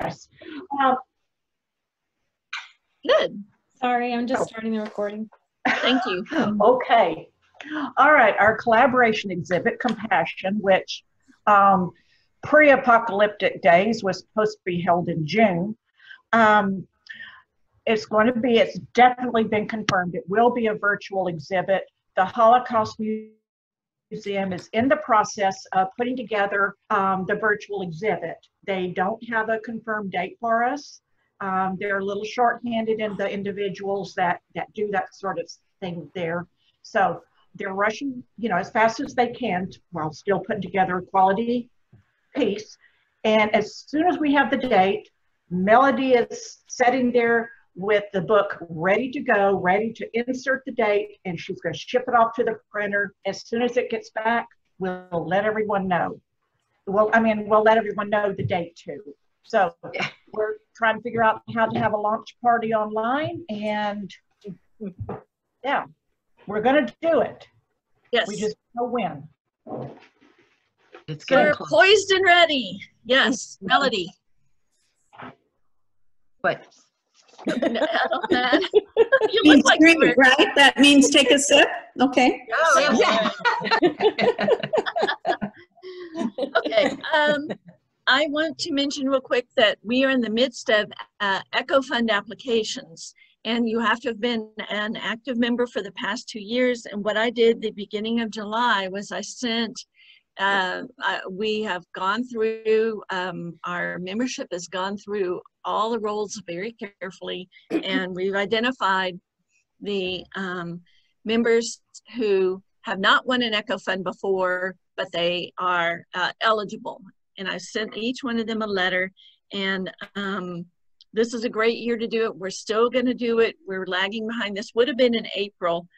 Yes. Um, Good. Sorry, I'm Oh. just starting the recording. Thank you. Okay. All right, our collaboration exhibit, Compassion, which um, pre-apocalyptic days was supposed to be held in June. Um, it's going to be, it's definitely been confirmed. It will be a virtual exhibit. The Holocaust Museum is in the process of putting together um, the virtual exhibit. They don't have a confirmed date for us. Um, they're a little short-handed in the individuals that that do that sort of thing there. So they're rushing, you know, as fast as they can while still putting together a quality piece. And as soon as we have the date, Melody is sitting there with the book ready to go, ready to insert the date, and she's going to ship it off to the printer. As soon as it gets back, we'll let everyone know. Well, I mean, we'll let everyone know the date too. So we're trying to figure out how to have a launch party online, and yeah, we're going to do it. Yes. We just don't know when. It's getting We're close, poised and ready. Yes, Melody. but I don't know. You Means look like drink, were. right? That means take a sip? Okay. Oh, Yeah. Okay. Um, I want to mention real quick that we are in the midst of uh, Echo Fund applications. And you have to have been an active member for the past two years. And what I did the beginning of July was I sent, uh, uh, we have gone through, um, our membership has gone through all the rolls very carefully. And we've identified the um, members who have not won an Echo Fund before, but they are uh, eligible. And I sent each one of them a letter. And um, this is a great year to do it. We're still going to do it. We're lagging behind. This would have been in April,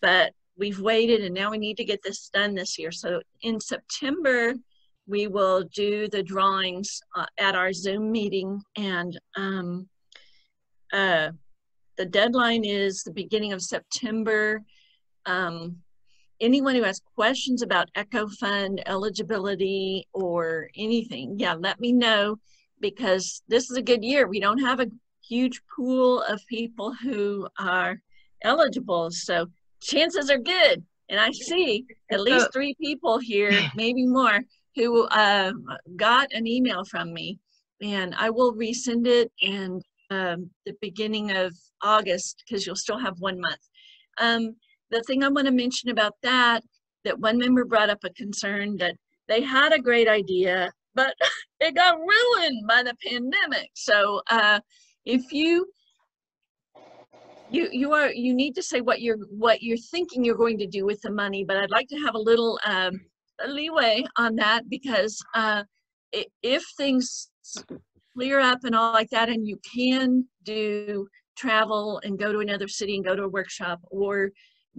but we've waited and now we need to get this done this year. So in September, we will do the drawings uh, at our Zoom meeting. And um, uh, the deadline is the beginning of September. Um, anyone who has questions about Echo Fund eligibility or anything, yeah, let me know because this is a good year. We don't have a huge pool of people who are eligible, so chances are good. And I see at least three people here, maybe more, who uh, got an email from me, and I will resend it and um, the beginning of August because you'll still have one month. Um, the thing I want to mention about that, that one member brought up a concern that they had a great idea, but it got ruined by the pandemic. So uh, if you you you are you need to say what you're what you're thinking you're going to do with the money, but I'd like to have a little um, leeway on that because uh, if things clear up and all like that, and you can do travel and go to another city and go to a workshop or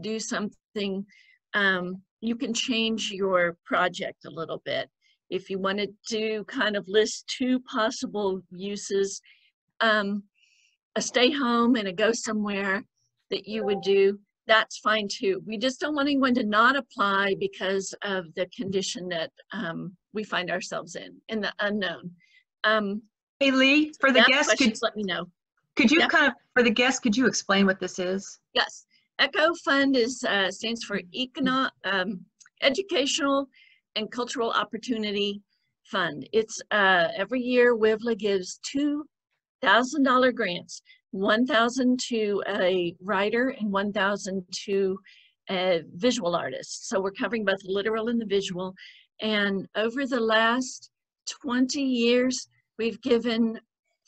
do something, um, you can change your project a little bit. If you wanted to kind of list two possible uses, um, a stay home and a go somewhere that you would do, that's fine too. We just don't want anyone to not apply because of the condition that um, we find ourselves in, in the unknown. Um, hey Lee, for the guests, could, let me know. could you yeah. kind of, for the guests, could you explain what this is? Yes, ECHO Fund is, uh, stands for Econo, um, Educational and Cultural Opportunity Fund. It's, uh, every year WIVLA gives two thousand dollar grants, one thousand to a writer and one thousand to a visual artist. So we're covering both the literal and the visual. And over the last twenty years, we've given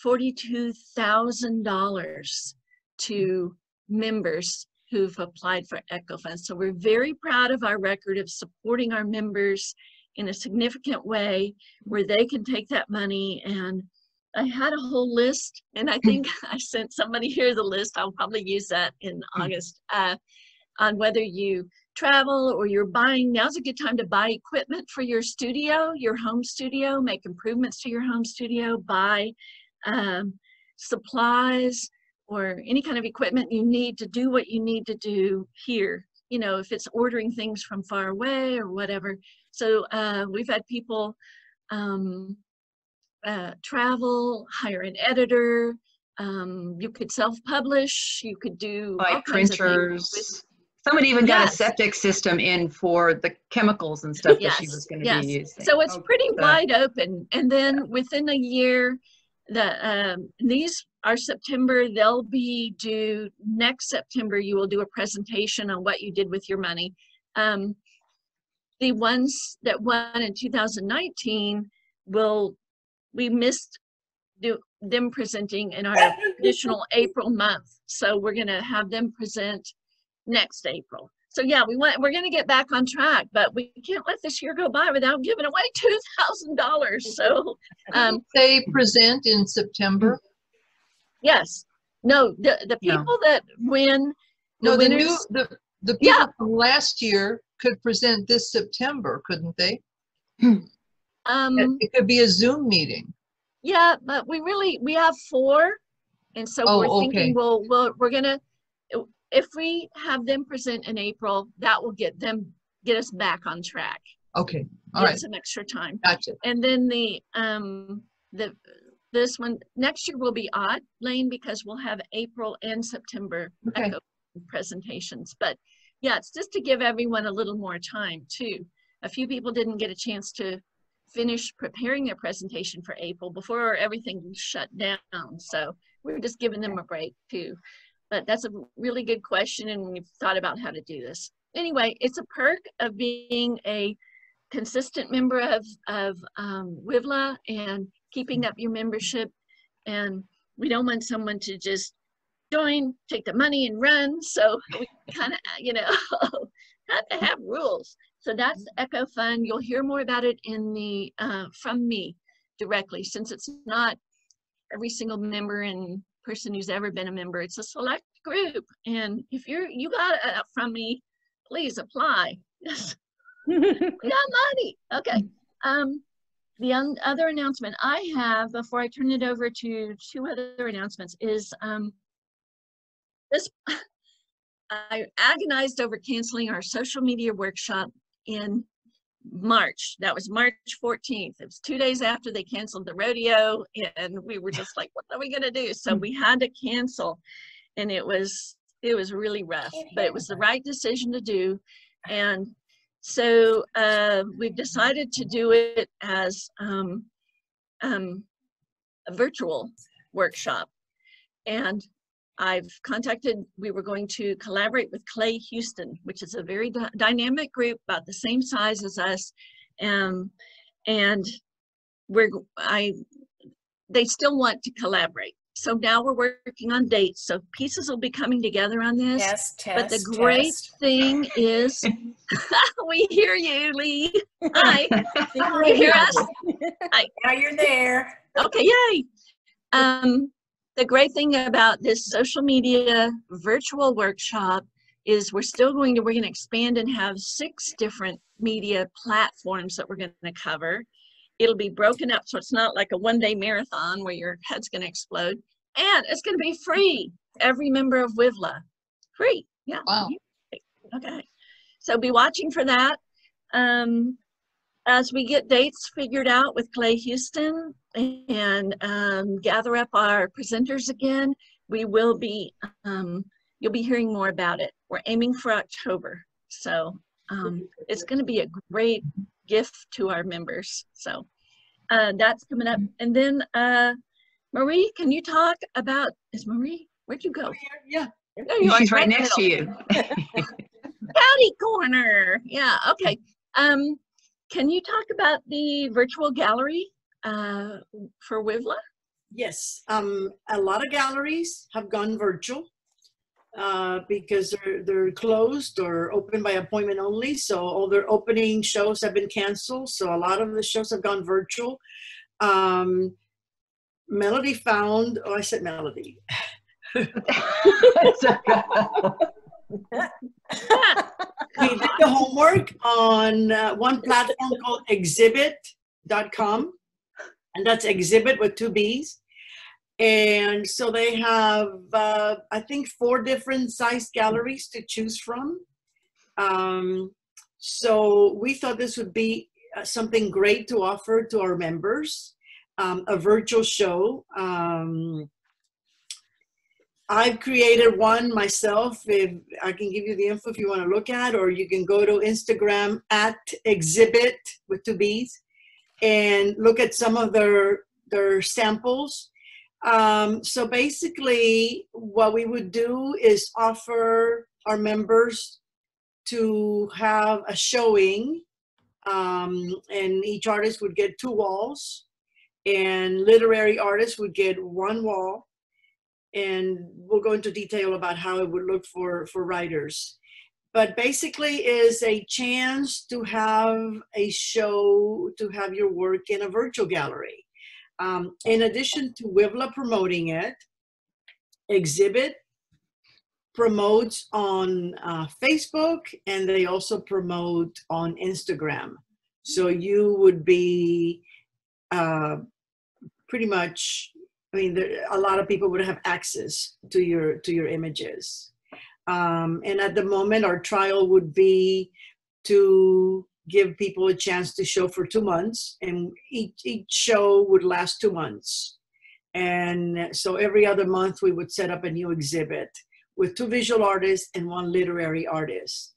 forty-two thousand dollars to members who've applied for ECHO funds. So we're very proud of our record of supporting our members in a significant way where they can take that money and I had a whole list and I think I sent somebody here the list. I'll probably use that in August uh, on whether you travel or you're buying. Now's a good time to buy equipment for your studio, your home studio, make improvements to your home studio, buy um, supplies or any kind of equipment you need to do what you need to do here. You know, if it's ordering things from far away or whatever. So uh, we've had people um, uh, travel, hire an editor. Um, you could self-publish. You could do all Like kinds of things with- printers. Someone even got a septic system in for the chemicals and stuff that she was gonna yes. be using. So it's Oh, pretty wide open. And then within a year, the um, these are September. They'll be due next September. You will do a presentation on what you did with your money. Um, the ones that won in 2019 will we missed do them presenting in our traditional April month. So we're gonna have them present next April. So yeah, we want we're gonna get back on track, but we can't let this year go by without giving away two thousand dollars. So um They present in September. yes. No, the the No. people that win the No, the new, winners the, the Yeah. people from last year could present this September, couldn't they? um It could be a Zoom meeting. yeah, but we really we have four. And so Oh, we're okay. thinking we'll we'll we're gonna if we have them present in April, that will get them get us back on track. Okay, all Get right, some extra time. gotcha. And then the, um, the, this one, next year will be odd, Lane, because we'll have April and September Okay. presentations. But yeah, it's just to give everyone a little more time too. A few people didn't get a chance to finish preparing their presentation for April before everything shut down. So we're just giving them a break too. But that's a really good question and we've thought about how to do this. Anyway, it's a perk of being a consistent member of, of um, WIVLA and keeping up your membership. And we don't want someone to just join, take the money and run. So we kind of, you know, have to have rules. So that's Echo Fund. You'll hear more about it in the, uh, from me directly, since it's not every single member and person who's ever been a member. It's a select group. And if you're, you got it from me, please apply. we got money. Okay. Um, the un- other announcement I have before I turn it over to two other announcements is um, this. I agonized over canceling our social media workshop in March. That was March 14th. It was two days after they canceled the rodeo, and we were just like, "What are we gonna do?" So we had to cancel, and it was it was really rough, but it was the right decision to do, and so uh, we've decided to do it as um, um, a virtual workshop. And I've contacted, we were going to collaborate with Clay Houston, which is a very dy- dynamic group about the same size as us. Um, and we're, I, they still want to collaborate. So now we're working on dates. So pieces will be coming together on this. Test, test, But the great test. thing is, we hear you, Lee. Hi. You hear us? Now you're there. Okay, yay. Um, the great thing about this social media virtual workshop is we're still going to, we're going to expand and have six different media platforms that we're going to cover. It'll be broken up so it's not like a one day marathon where your head's going to explode. And it's going to be free. Every member of WIVLA. Free. Yeah. Wow. Okay. So be watching for that. Um, as we get dates figured out with Clay Houston and um, gather up our presenters again, we will be, um, you'll be hearing more about it. We're aiming for October. So um, it's going to be a great gift to our members. So uh, that's coming up. And then uh, Marie, can you talk about, is Marie, where'd you go? Yeah. There you She's right in the next to you. Howdy corner. Yeah, okay. Um, can you talk about the virtual gallery uh, for WIVLA? Yes, um, a lot of galleries have gone virtual uh, because they're, they're closed or open by appointment only. So all their opening shows have been canceled. So a lot of the shows have gone virtual. Um, Melody found, oh, I said Melody. We did the homework on uh, one platform called exhibbit.com and that's Exhibbit with two b's and so they have uh, i think four different size galleries to choose from um, so we thought this would be uh, something great to offer to our members um, a virtual show. Um, I've created one myself. If I can give you the info if you want to look at, or you can go to Instagram at Exhibbit with two B's and look at some of their their samples. Um, so basically, what we would do is offer our members to have a showing, um, and each artist would get two walls, and literary artists would get one wall and we'll go into detail about how it would look for for writers. But basically is a chance to have a show to have your work in a virtual gallery. Um, in addition to wivla promoting it Exhibbit promotes on uh, facebook and they also promote on instagram. So you would be uh, pretty much I mean, there, a lot of people would have access to your to your images. Um, and at the moment, our trial would be to give people a chance to show for two months, and each each show would last two months. And so every other month, we would set up a new exhibit with two visual artists and one literary artist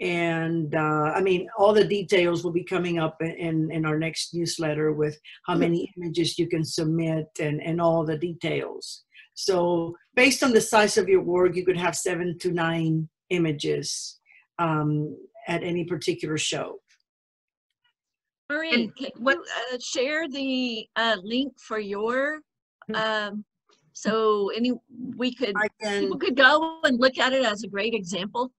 and uh, I mean, all the details will be coming up in, in our next newsletter with how many images you can submit and, and all the details. So based on the size of your work, you could have seven to nine images um, at any particular show. Marie, And can what- you uh, share the uh, link for your, um, so any, we could, can, people could go and look at it as a great example?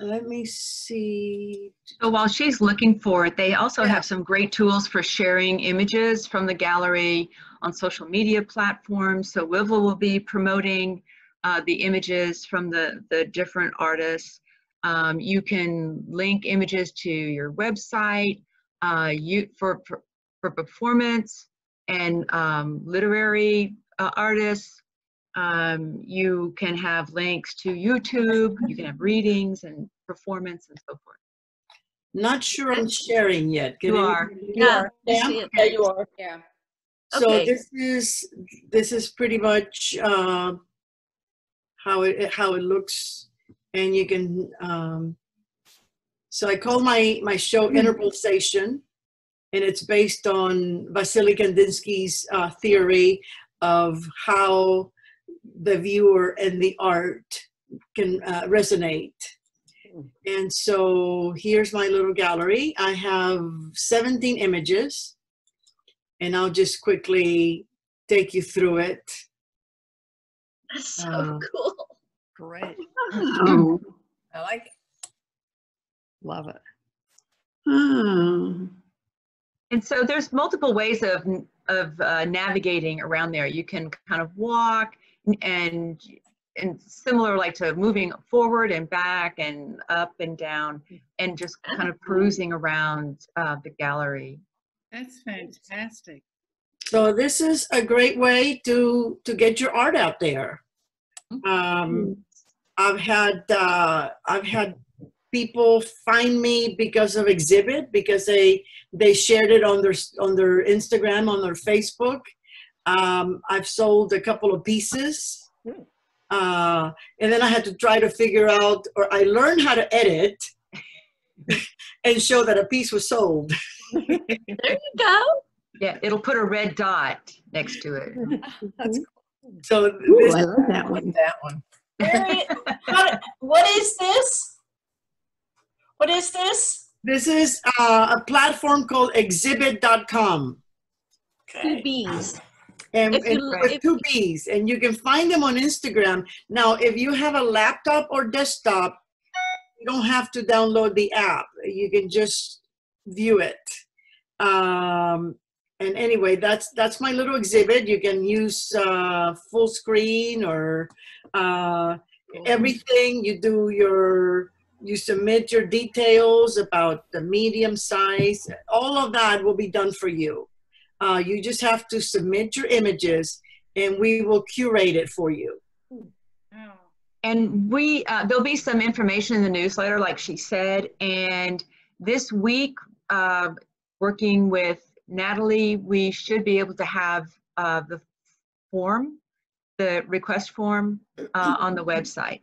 Let me see. So while she's looking for it, they also Yeah. have some great tools for sharing images from the gallery on social media platforms. So Wivla will be promoting uh, the images from the, the different artists. Um, you can link images to your website uh, you, for, for, for performance and um, literary uh, artists. Um, you can have links to YouTube, you can have readings and performance and so forth. Not sure I'm sharing yet. Can You any- are. Yeah, I Yeah, see it. yeah, you are. Yeah. So Okay. this is this is pretty much uh, how it how it looks, and you can. Um, so I call my my show Interval Station, and it's based on Vasily Kandinsky's uh, theory of how the viewer and the art can uh, resonate. And so here's my little gallery. I have 17 images and I'll just quickly take you through it. That's so Uh, cool. Great. Oh, I like it. Love it. oh. And so there's multiple ways of of uh, navigating around there. You can kind of walk and and similar like to moving forward and back and up and down and just kind of perusing around uh, the gallery. That's fantastic. So this is a great way to to get your art out there. Um, I've had uh, I've had people find me because of Exhibbit because they they shared it on their on their Instagram on their Facebook. Um, I've sold a couple of pieces. Uh, and then I had to try to figure out, or I learned how to edit and show that a piece was sold. There you go. Yeah, it'll put a red dot next to it. That's So Ooh, this, I love that one. That one. Mary, what, what is this? What is this? this is uh, a platform called exhibbit.com. Two Okay. B's. And, If you and look- with if- two B's, and you can find them on Instagram. Now, if you have a laptop or desktop, you don't have to download the app. You can just view it. Um, and anyway, that's that's my little exhibit. You can use uh, full screen or uh, everything. You do your you submit your details about the medium size. All of that will be done for you. Uh, you just have to submit your images, and we will curate it for you. And we, uh, there'll be some information in the newsletter, like she said. And this week, uh, working with Natalie, we should be able to have uh, the form, the request form uh, on the website.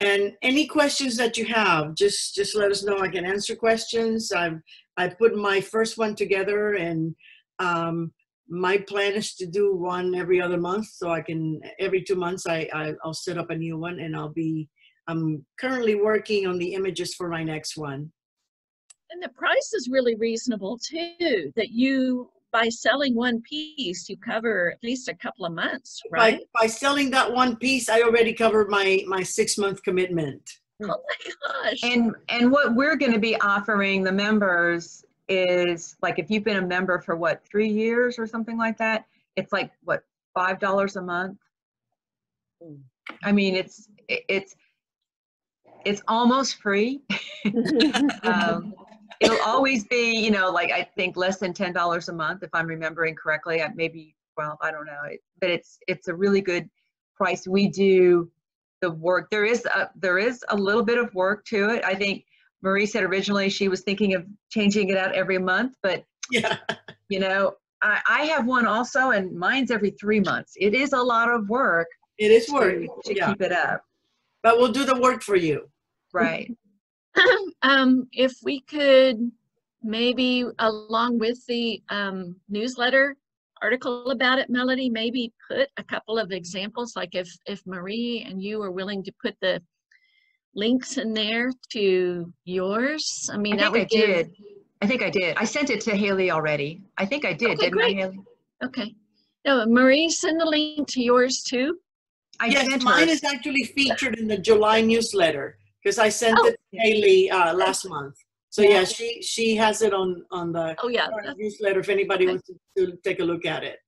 And any questions that you have, just just let us know. I can answer questions. I've I put my first one together, and um, my plan is to do one every other month. So I can every two months I, I I'll set up a new one, and I'll be I'm currently working on the images for my next one. And the price is really reasonable too, that you, by selling one piece, you cover at least a couple of months, right? By by selling that one piece, I already covered my my six month commitment. Oh my gosh. And, and what we're going to be offering the members is like, if you've been a member for what, three years or something like that, it's like, what, $5 a month? I mean, it's, it's, it's almost free. Um, It'll always be, you know, like, I think less than $10 a month, if I'm remembering correctly, I- maybe, well, I don't know. it- But it's, it's a really good price. We do the work. There is, a there is a little bit of work to it. I think Marie said originally she was thinking of changing it out every month, but Yeah. you know, I, I have one also and mine's every three months. It is a lot of work It is to, work. to Yeah. keep it up, But we'll do the work for you. right? um, if we could maybe along with the um, newsletter article about it, Melody, maybe put a couple of examples, like if if Marie and you are willing to put the links in there to yours. I mean, I that think I give. did. I think I did. I sent it to Haley already. I think I did, Okay, didn't I, great. Haley? Okay. No, Marie, send the link to yours too. I yes, sent mine hers. is actually featured in the July newsletter because I sent Oh. it to Haley uh, last month. So yeah, she she has it on on the Oh yeah, newsletter if anybody Okay. wants to, to take a look at it.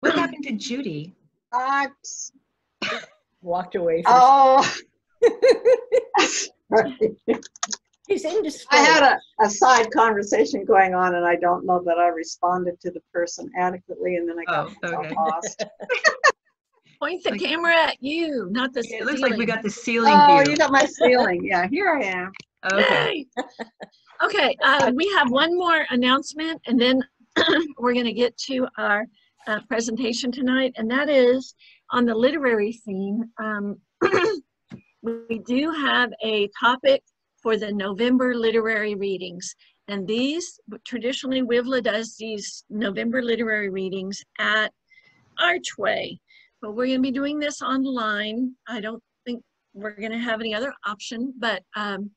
What happened to Judy? I Walked away from. oh. Sorry. He's in distress. I had a, a side conversation going on and I don't know that I responded to the person adequately and then I oh, got Oh, okay. lost. point the Like- camera at you, not the ceiling. It looks like we got the ceiling Oh, view. you got my ceiling. Yeah, here I am. Okay. Okay, uh, we have one more announcement and then we're going to get to our uh, presentation tonight, and that is on the literary theme. Um, we do have a topic for the November literary readings, and these traditionally WIVLA does these November literary readings at Archway, but we're going to be doing this online. I don't think we're going to have any other option, but um,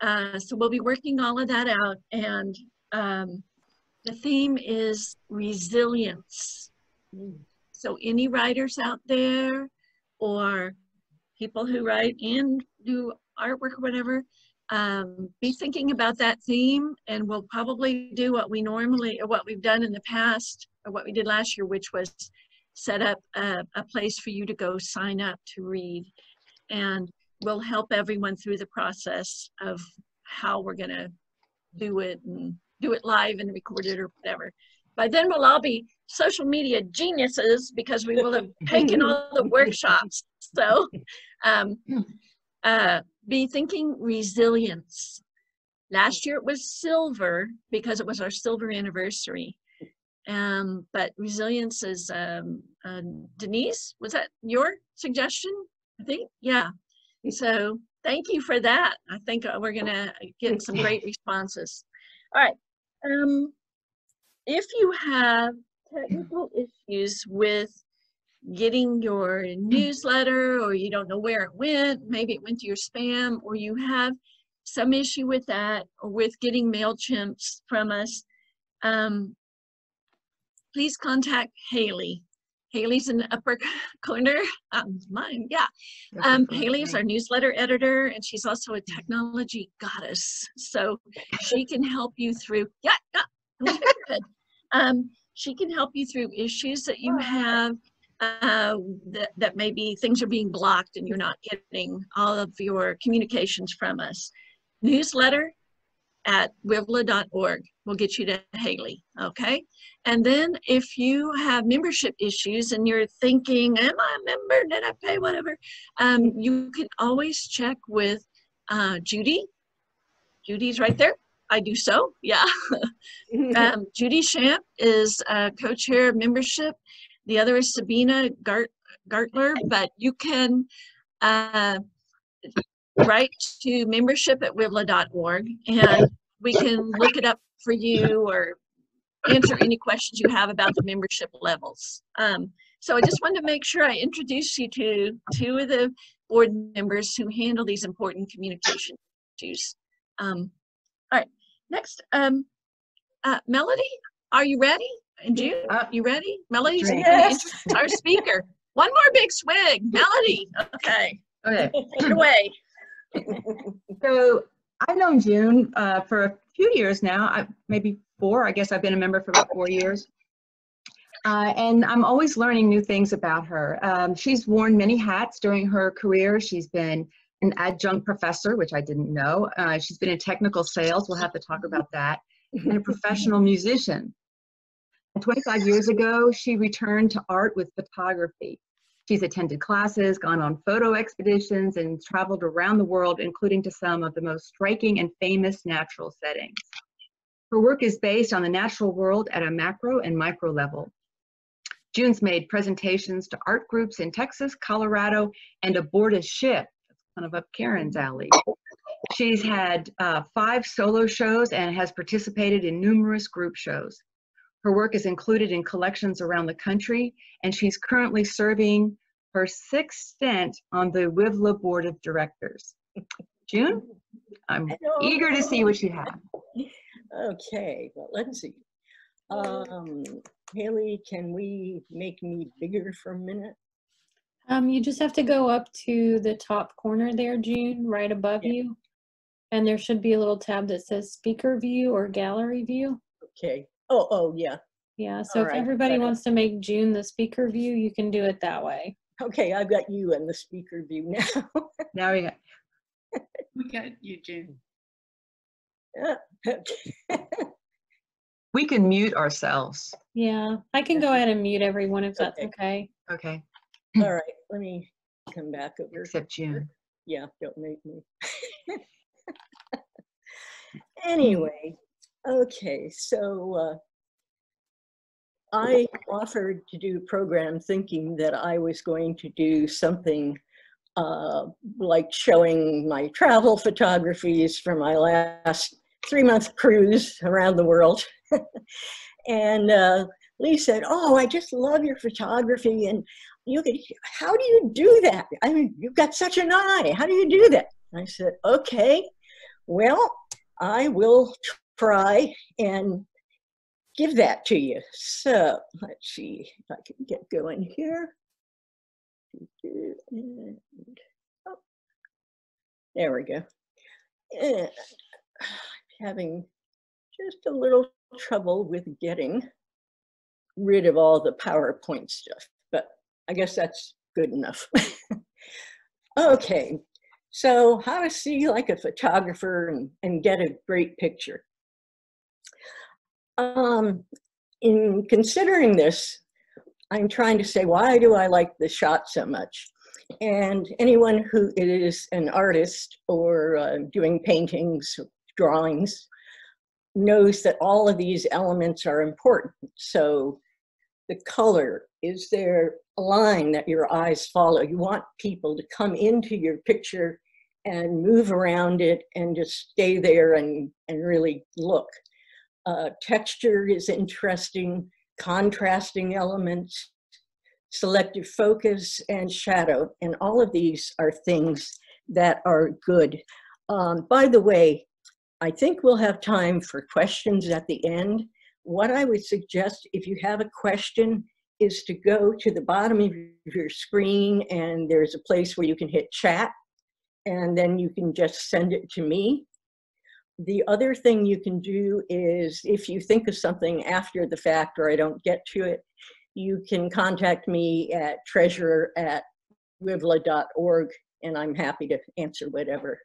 uh, so we'll be working all of that out and um, the theme is resilience. So any writers out there or people who write and do artwork or whatever, um, be thinking about that theme and we'll probably do what we normally or what we've done in the past or what we did last year, which was set up a, a place for you to go sign up to read. And we'll help everyone through the process of how we're going to do it and do it live and record it or whatever. By then we'll all be social media geniuses because we will have taken all the workshops. So um, uh, be thinking resilience. Last year it was silver because it was our silver anniversary. Um, but resilience is, um, uh, Denise, was that your suggestion? I think, yeah. So thank you for that. I think uh, we're gonna get some great responses. All right. Um, if you have technical issues with getting your newsletter or you don't know where it went, maybe it went to your spam or you have some issue with that or with getting MailChimps from us, um, please contact Haley. Haley's in the upper corner, um, mine, yeah. Um, Haley is our newsletter editor and she's also a technology goddess. So she can help you through, yeah, yeah. Um, she can help you through issues that you have uh, that, that maybe things are being blocked and you're not getting all of your communications from us. Newsletter at wivla.org We'll get you to Haley, okay? And then if you have membership issues and you're thinking, am I a member? Did I pay? Whatever. Um, you can always check with uh, Judy. Judy's right there. I do so, yeah. um, Judy Shamp is uh, co-chair of membership. The other is Sabina Gart Gartler, but you can uh, write to membership at wivla.org and we can look it up for you or answer any questions you have about the membership levels. Um, so I just wanted to make sure I introduce you to two of the board members who handle these important communication issues. Um, all right, next, um, uh, Melody, are you ready? And you, Uh, you ready? Melody's Yes. our speaker. One more big swig, Melody. Okay, Okay, take it away. So I've known June uh, for a few years now, I, maybe four. I guess I've been a member for about four years. Uh, and I'm always learning new things about her. Um, she's worn many hats during her career. She's been an adjunct professor, which I didn't know. Uh, she's been in technical sales. We'll have to talk about that. And a professional musician. 25 years ago, she returned to art with photography. She's attended classes, gone on photo expeditions, and traveled around the world, including to some of the most striking and famous natural settings. Her work is based on the natural world at a macro and micro level. June's made presentations to art groups in Texas, Colorado, and aboard a ship. Kind of up Karen's alley. She's had uh, five solo shows and has participated in numerous group shows. Her work is included in collections around the country, and she's currently serving her sixth stint on the WIVLA Board of Directors. June, I'm Hello. eager to see what you have. Okay, well, let's see. Um, Haley, can we make me bigger for a minute? Um, you just have to go up to the top corner there, June, right above Yeah. you. And there should be a little tab that says speaker view or gallery view. Okay. Oh, oh, yeah. Yeah, so if Alright, everybody got it. wants to make June the speaker view, you can do it that way. Okay, I've got you in the speaker view now. Now we got, We got you, June. Yeah, we can mute ourselves. Yeah, I can go ahead and mute everyone if that's Okay. okay. Okay, All right, let me come back over. except June. Yeah, don't make me. Anyway, okay, so uh, I offered to do program thinking that I was going to do something uh, like showing my travel photographies from my last three-month cruise around the world. and uh, Lee said, "Oh, I just love your photography, and you could. How do you do that? I mean, you've got such an eye. How do you do that?" I said, "Okay, well, I will try and give that to you. So let's see if I can get going here. And, oh, there we go. And having just a little trouble with getting rid of all the PowerPoint stuff, but I guess that's good enough. okay, so how to see like a photographer and, and get a great picture. Um, in considering this, I'm trying to say, why do I like the shot so much? And anyone who is an artist or uh, doing paintings, drawings, knows that all of these elements are important. So the color, is there a line that your eyes follow? You want people to come into your picture and move around it and just stay there and, and really look. Uh, texture is interesting, contrasting elements, selective focus, and shadow. And all of these are things that are good. Um, by the way, I think we'll have time for questions at the end. What I would suggest, if you have a question, is to go to the bottom of your screen and there's a place where you can hit chat and then you can just send it to me. The other thing you can do is if you think of something after the fact or I don't get to it, you can contact me at treasurer at wivla.org and I'm happy to answer whatever.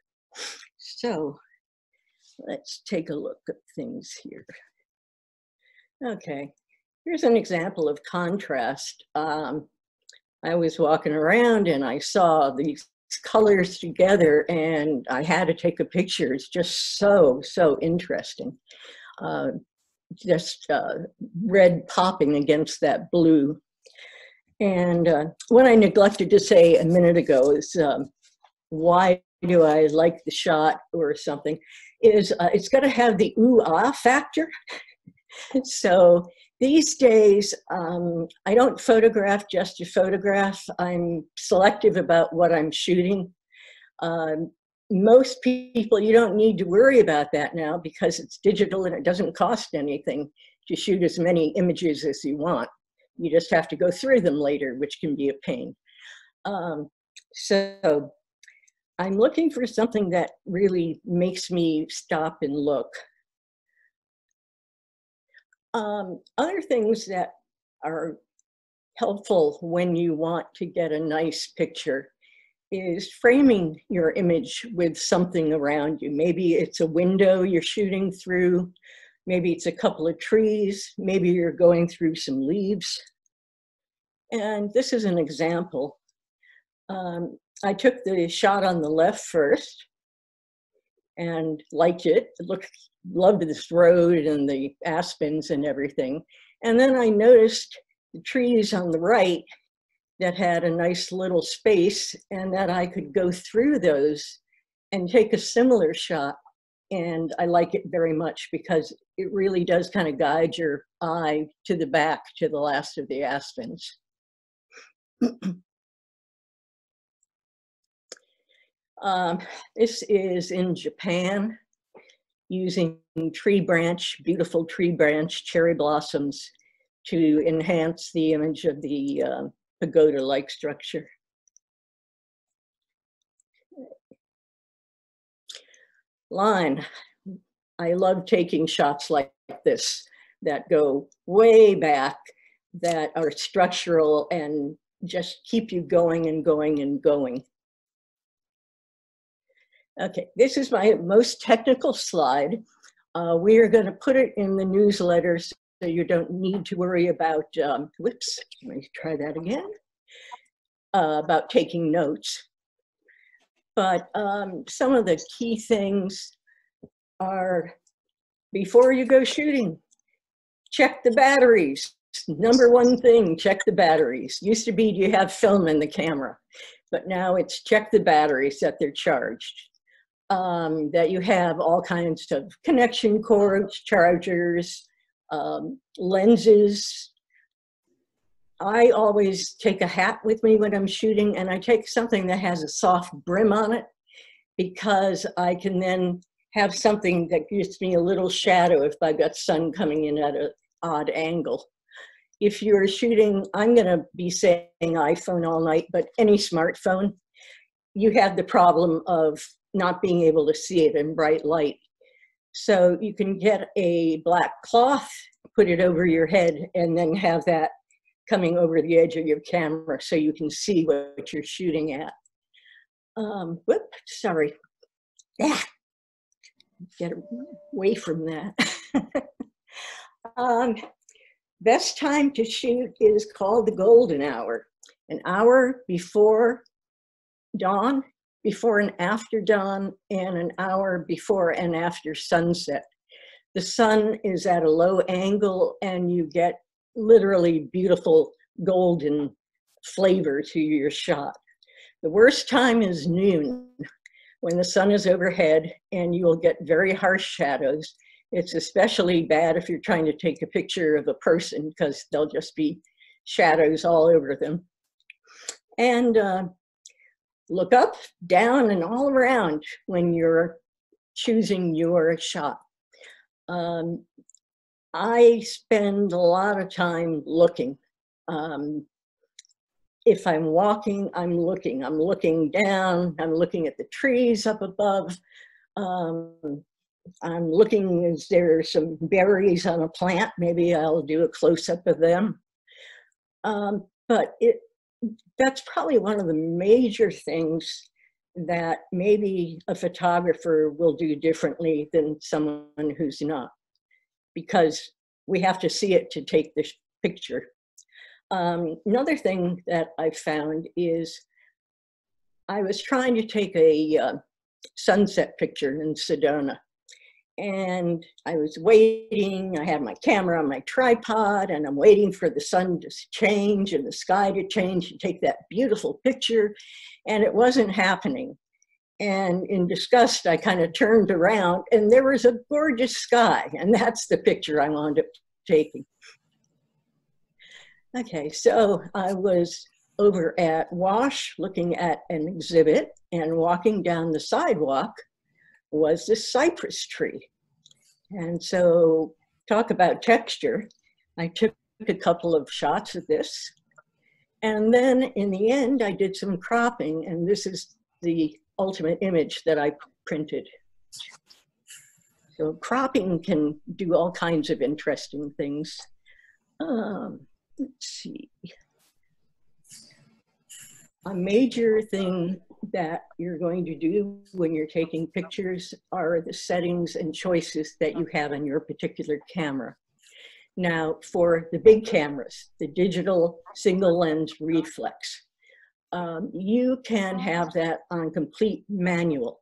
So let's take a look at things here. Okay, here's an example of contrast. Um, I was walking around and I saw these colors together and I had to take a picture. It's just so, so interesting. Uh, just uh, red popping against that blue. And uh, what I neglected to say a minute ago is um, why do I like the shot or something, is uh, it's got to have the ooh ah factor. so these days, um, I don't photograph just to photograph. I'm selective about what I'm shooting. Um, most people, you don't need to worry about that now because it's digital and it doesn't cost anything to shoot as many images as you want. You just have to go through them later, which can be a pain. Um, so I'm looking for something that really makes me stop and look. Um, other things that are helpful when you want to get a nice picture is framing your image with something around you. Maybe it's a window you're shooting through, maybe it's a couple of trees, maybe you're going through some leaves. And this is an example. Um, I took the shot on the left first and liked it. Looked loved this road and the aspens and everything. And then I noticed the trees on the right that had a nice little space and that I could go through those and take a similar shot. And I like it very much because it really does kind of guide your eye to the back to the last of the aspens. um, this is in Japan using tree branch, beautiful tree branch cherry blossoms to enhance the image of the uh, pagoda-like structure. Line. I love taking shots like this that go way back, that are structural and just keep you going and going and going. Okay, this is my most technical slide. Uh, we are going to put it in the newsletter so you don't need to worry about, um, whoops, let me try that again, uh, about taking notes. But um, some of the key things are before you go shooting, check the batteries. Number one thing, check the batteries. Used to be, do you have film in the camera? But now it's check the batteries that they're charged um, that you have all kinds of connection cords, chargers, um, lenses. I always take a hat with me when I'm shooting and I take something that has a soft brim on it because I can then have something that gives me a little shadow if I've got sun coming in at an odd angle. If you're shooting, I'm gonna be saying iPhone all night, but any smartphone, you have the problem of not being able to see it in bright light. So you can get a black cloth, put it over your head, and then have that coming over the edge of your camera so you can see what you're shooting at. Um, whoop, sorry. Yeah, get away from that. um, best time to shoot is called the golden hour. An hour before dawn before and after dawn and an hour before and after sunset. The sun is at a low angle and you get literally beautiful golden flavor to your shot. The worst time is noon when the sun is overhead and you will get very harsh shadows. It's especially bad if you're trying to take a picture of a person because they'll just be shadows all over them. And uh, look up, down, and all around when you're choosing your shot. Um, I spend a lot of time looking. Um, if I'm walking, I'm looking. I'm looking down, I'm looking at the trees up above. Um, I'm looking, is there some berries on a plant? Maybe I'll do a close up of them. Um, but it, that's probably one of the major things that maybe a photographer will do differently than someone who's not, because we have to see it to take the picture. Um, another thing that I found is I was trying to take a uh, sunset picture in Sedona. And I was waiting. I had my camera on my tripod, and I'm waiting for the sun to change and the sky to change to take that beautiful picture. And it wasn't happening. And in disgust, I kind of turned around, and there was a gorgeous sky. And that's the picture I wound up taking. Okay, so I was over at Wash looking at an exhibit, and walking down the sidewalk was this cypress tree. And so, talk about texture. I took a couple of shots of this. And then in the end, I did some cropping, and this is the ultimate image that I printed. So, cropping can do all kinds of interesting things. Um, let's see. A major thing that you're going to do when you're taking pictures are the settings and choices that you have on your particular camera. Now, for the big cameras, the digital single lens reflex, um, you can have that on complete manual,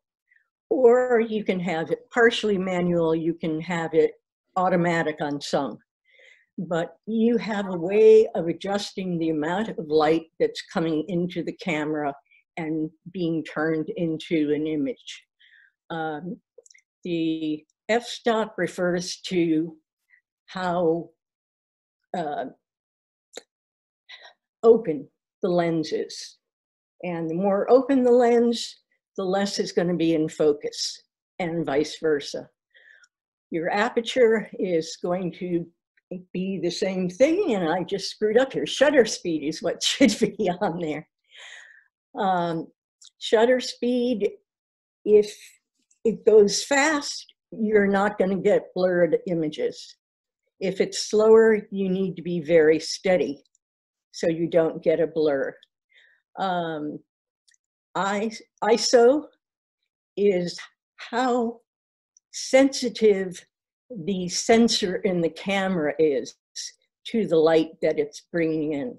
or you can have it partially manual, you can have it automatic on some but you have a way of adjusting the amount of light that's coming into the camera and being turned into an image. Um, the f-stop refers to how uh, open the lens is. And the more open the lens, the less is going to be in focus and vice versa. Your aperture is going to be the same thing and I just screwed up here. Shutter speed is what should be on there. Um, shutter speed, if it goes fast, you're not going to get blurred images. If it's slower, you need to be very steady so you don't get a blur. Um, I, ISO is how sensitive the sensor in the camera is to the light that it's bringing in.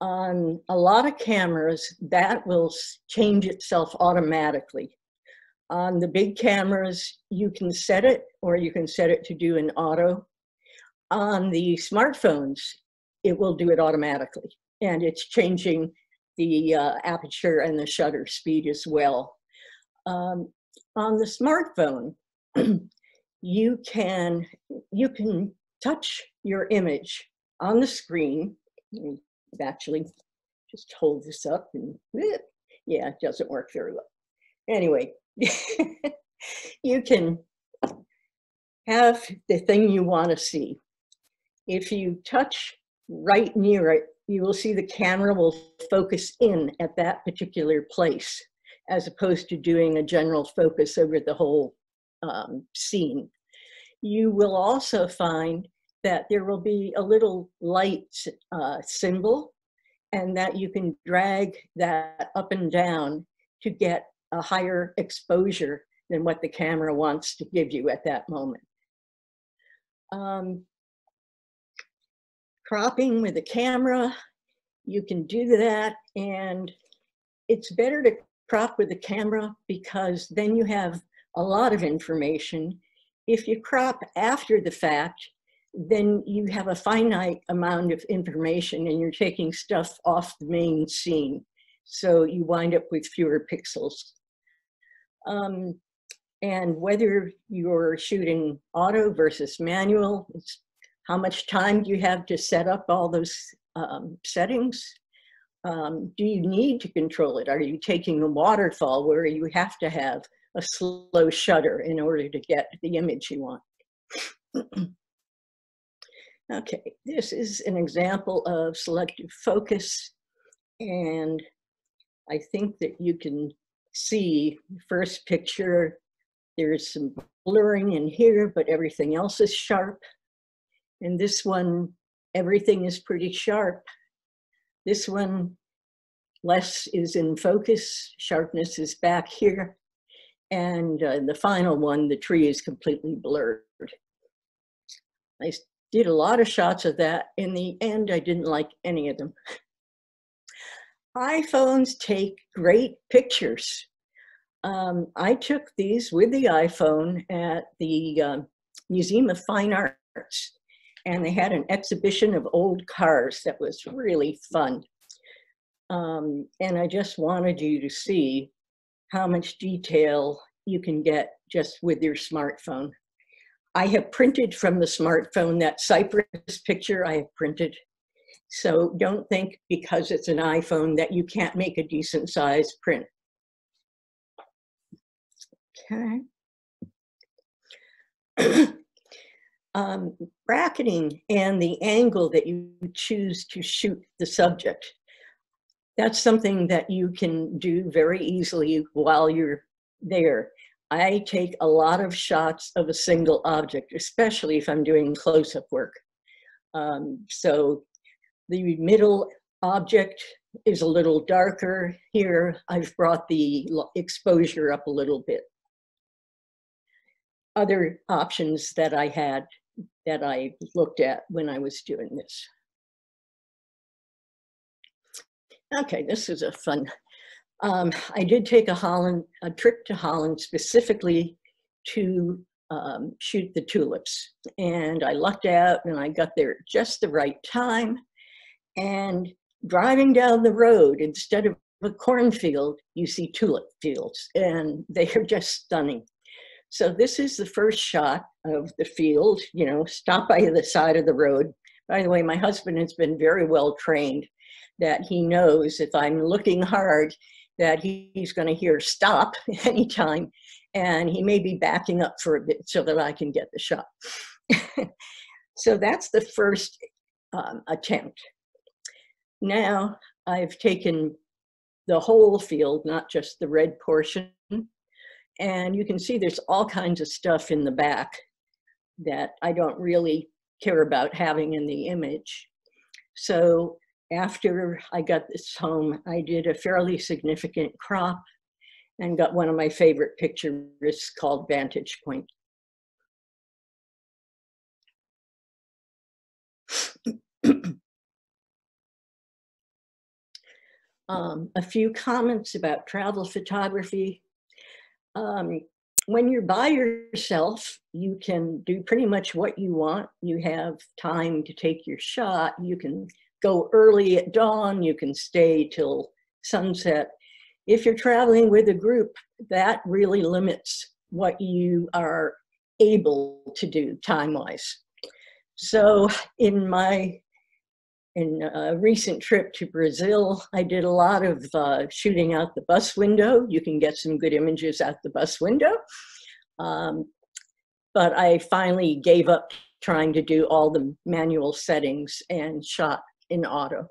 On a lot of cameras, that will change itself automatically. On the big cameras, you can set it or you can set it to do an auto. On the smartphones, it will do it automatically and it's changing the uh, aperture and the shutter speed as well. Um, on the smartphone, you can you can touch your image on the screen. I've actually just hold this up and yeah, it doesn't work very well. Anyway, you can have the thing you want to see. If you touch right near it, you will see the camera will focus in at that particular place as opposed to doing a general focus over the whole um, scene. You will also find that there will be a little light uh, symbol and that you can drag that up and down to get a higher exposure than what the camera wants to give you at that moment. Um, cropping with a camera, you can do that and it's better to crop with a camera because then you have a lot of information. If you crop after the fact, then you have a finite amount of information and you're taking stuff off the main scene. So you wind up with fewer pixels. Um, and whether you're shooting auto versus manual, how much time do you have to set up all those um, settings? Um, do you need to control it? Are you taking a waterfall where you have to have a slow shutter in order to get the image you want. okay, this is an example of selective focus. And I think that you can see first picture, there's some blurring in here, but everything else is sharp. And this one, everything is pretty sharp. This one, less is in focus, sharpness is back here. And uh, the final one, the tree is completely blurred. I did a lot of shots of that. In the end, I didn't like any of them. iPhones take great pictures. Um, I took these with the iPhone at the um, Museum of Fine Arts, and they had an exhibition of old cars that was really fun. Um, and I just wanted you to see how much detail you can get just with your smartphone. I have printed from the smartphone that cypress picture I have printed. So don't think because it's an iPhone that you can't make a decent size print. Okay. um, bracketing and the angle that you choose to shoot the subject. That's something that you can do very easily while you're there. I take a lot of shots of a single object, especially if I'm doing close-up work. Um, so the middle object is a little darker here. I've brought the exposure up a little bit. Other options that I had that I looked at when I was doing this. Okay, this is a fun. Um, I did take a Holland, a trip to Holland specifically to um, shoot the tulips. And I lucked out and I got there just the right time. And driving down the road, instead of a cornfield, you see tulip fields and they are just stunning. So this is the first shot of the field, you know, stop by the side of the road. By the way, my husband has been very well trained that he knows if I'm looking hard that he's going to hear stop anytime and he may be backing up for a bit so that I can get the shot. so that's the first um, attempt. Now I've taken the whole field, not just the red portion, and you can see there's all kinds of stuff in the back that I don't really care about having in the image. So after I got this home, I did a fairly significant crop and got one of my favorite pictures called Vantage Point. um, a few comments about travel photography. Um, when you're by yourself, you can do pretty much what you want. You have time to take your shot. You can go early at dawn, you can stay till sunset. If you're traveling with a group, that really limits what you are able to do time-wise. So in my in a recent trip to Brazil, I did a lot of uh, shooting out the bus window. You can get some good images out the bus window. Um, but I finally gave up trying to do all the manual settings and shot in auto.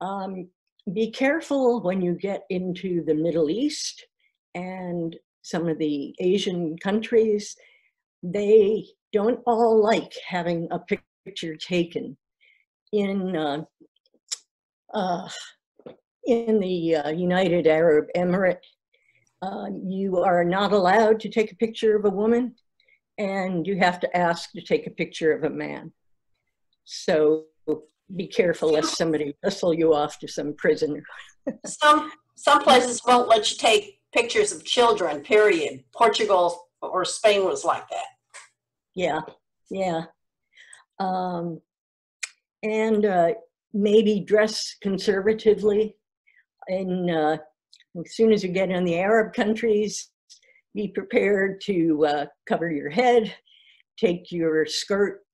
Um, be careful when you get into the Middle East and some of the Asian countries. They don't all like having a picture taken in uh, uh, in the uh, United Arab Emirate. Uh, you are not allowed to take a picture of a woman and you have to ask to take a picture of a man. So be careful lest somebody whistle you off to some prison. some some places won't let you take pictures of children. Period. Portugal or Spain was like that. Yeah, yeah, um, and uh, maybe dress conservatively. And uh, as soon as you get in the Arab countries, be prepared to uh, cover your head, take your skirt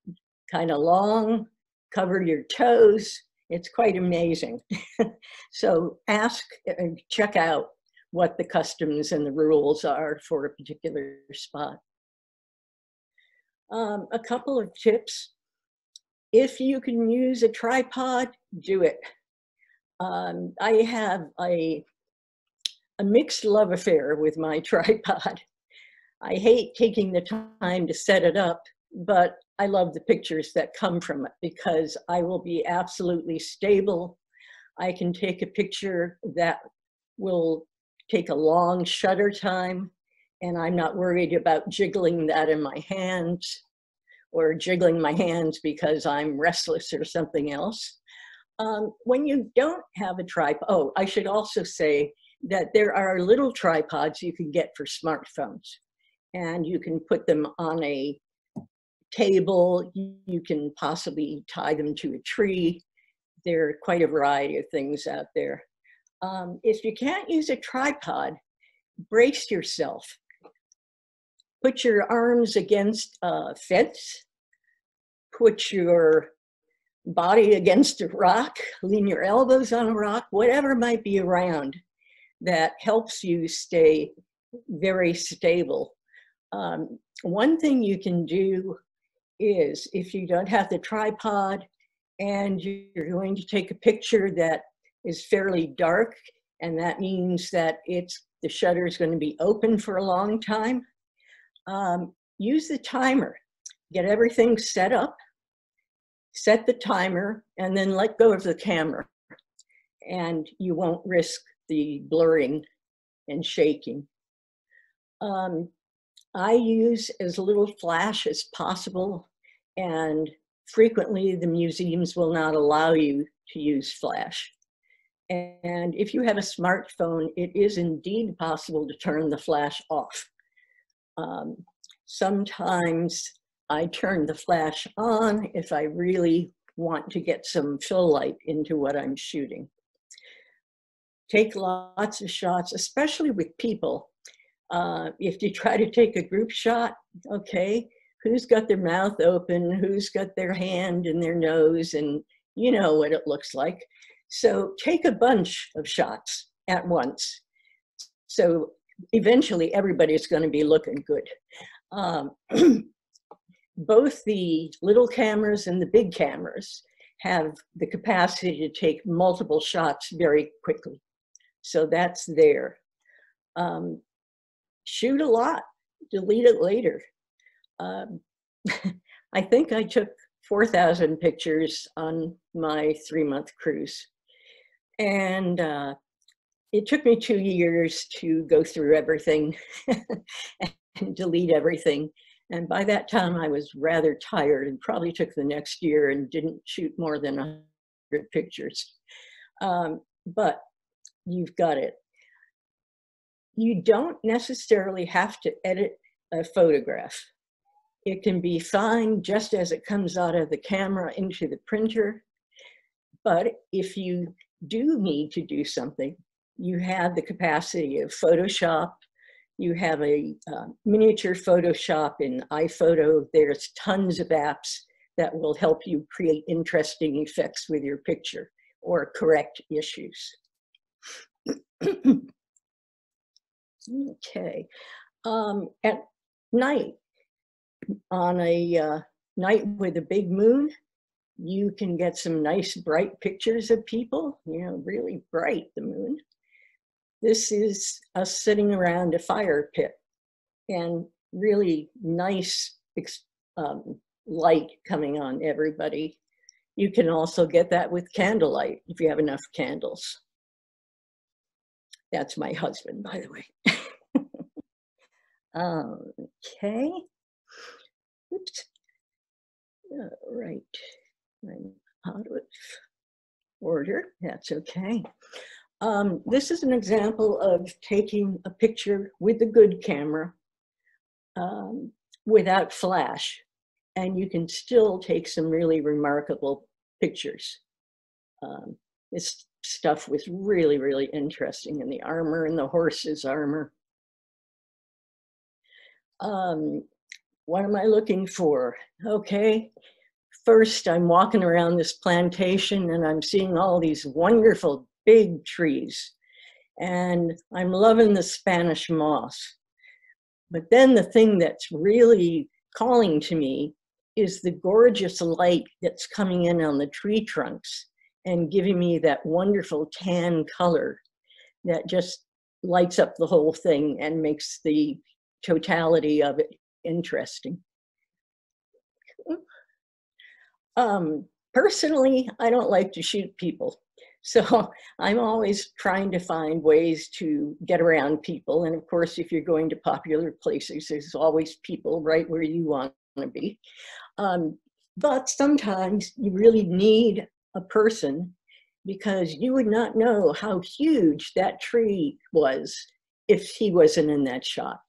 kind of long, cover your toes. It's quite amazing. so ask and check out what the customs and the rules are for a particular spot. Um, a couple of tips. If you can use a tripod, do it. Um, I have a, a mixed love affair with my tripod. I hate taking the time to set it up, but I love the pictures that come from it because I will be absolutely stable. I can take a picture that will take a long shutter time and I'm not worried about jiggling that in my hands or jiggling my hands because I'm restless or something else. Um, when you don't have a tripod, oh, I should also say that there are little tripods you can get for smartphones. And you can put them on a table, you can possibly tie them to a tree. There are quite a variety of things out there. Um, if you can't use a tripod, brace yourself. Put your arms against a fence, put your body against a rock, lean your elbows on a rock, whatever might be around that helps you stay very stable. Um, one thing you can do is if you don't have the tripod and you're going to take a picture that is fairly dark, and that means that it's the shutter is going to be open for a long time, um, use the timer. Get everything set up, set the timer, and then let go of the camera. And you won't risk the blurring and shaking. Um, I use as little flash as possible, and frequently the museums will not allow you to use flash. And if you have a smartphone, it is indeed possible to turn the flash off. Um, sometimes I turn the flash on if I really want to get some fill light into what I'm shooting. Take lots of shots, especially with people. Uh, if you try to take a group shot, okay, who's got their mouth open, who's got their hand in their nose, and you know what it looks like. So take a bunch of shots at once. So eventually everybody's going to be looking good. Um, both the little cameras and the big cameras have the capacity to take multiple shots very quickly. So that's there. Um, shoot a lot, delete it later. Um, I think I took 4,000 pictures on my three month cruise. And uh, it took me two years to go through everything and delete everything. And by that time, I was rather tired and probably took the next year and didn't shoot more than 100 pictures. Um, but you've got it. You don't necessarily have to edit a photograph. It can be fine just as it comes out of the camera into the printer. But if you do need to do something, you have the capacity of Photoshop. You have a uh, miniature Photoshop in iPhoto. There's tons of apps that will help you create interesting effects with your picture or correct issues. okay. Um, at night, on a uh, night with a big moon, you can get some nice bright pictures of people, you know, really bright, the moon. This is us sitting around a fire pit and really nice um, light coming on everybody. You can also get that with candlelight if you have enough candles. That's my husband, by the way. okay. Oops. All right. I'm out of order. That's okay. Um, this is an example of taking a picture with a good camera um, without flash. And you can still take some really remarkable pictures. Um, this stuff was really, really interesting in the armor and the horse's armor. Um, what am I looking for? Okay, first I'm walking around this plantation and I'm seeing all these wonderful big trees and I'm loving the Spanish moss. But then the thing that's really calling to me is the gorgeous light that's coming in on the tree trunks and giving me that wonderful tan color that just lights up the whole thing and makes the totality of it interesting. Um, personally, I don't like to shoot people. So I'm always trying to find ways to get around people. And of course, if you're going to popular places, there's always people right where you want to be. Um, but sometimes you really need a person because you would not know how huge that tree was if he wasn't in that shot.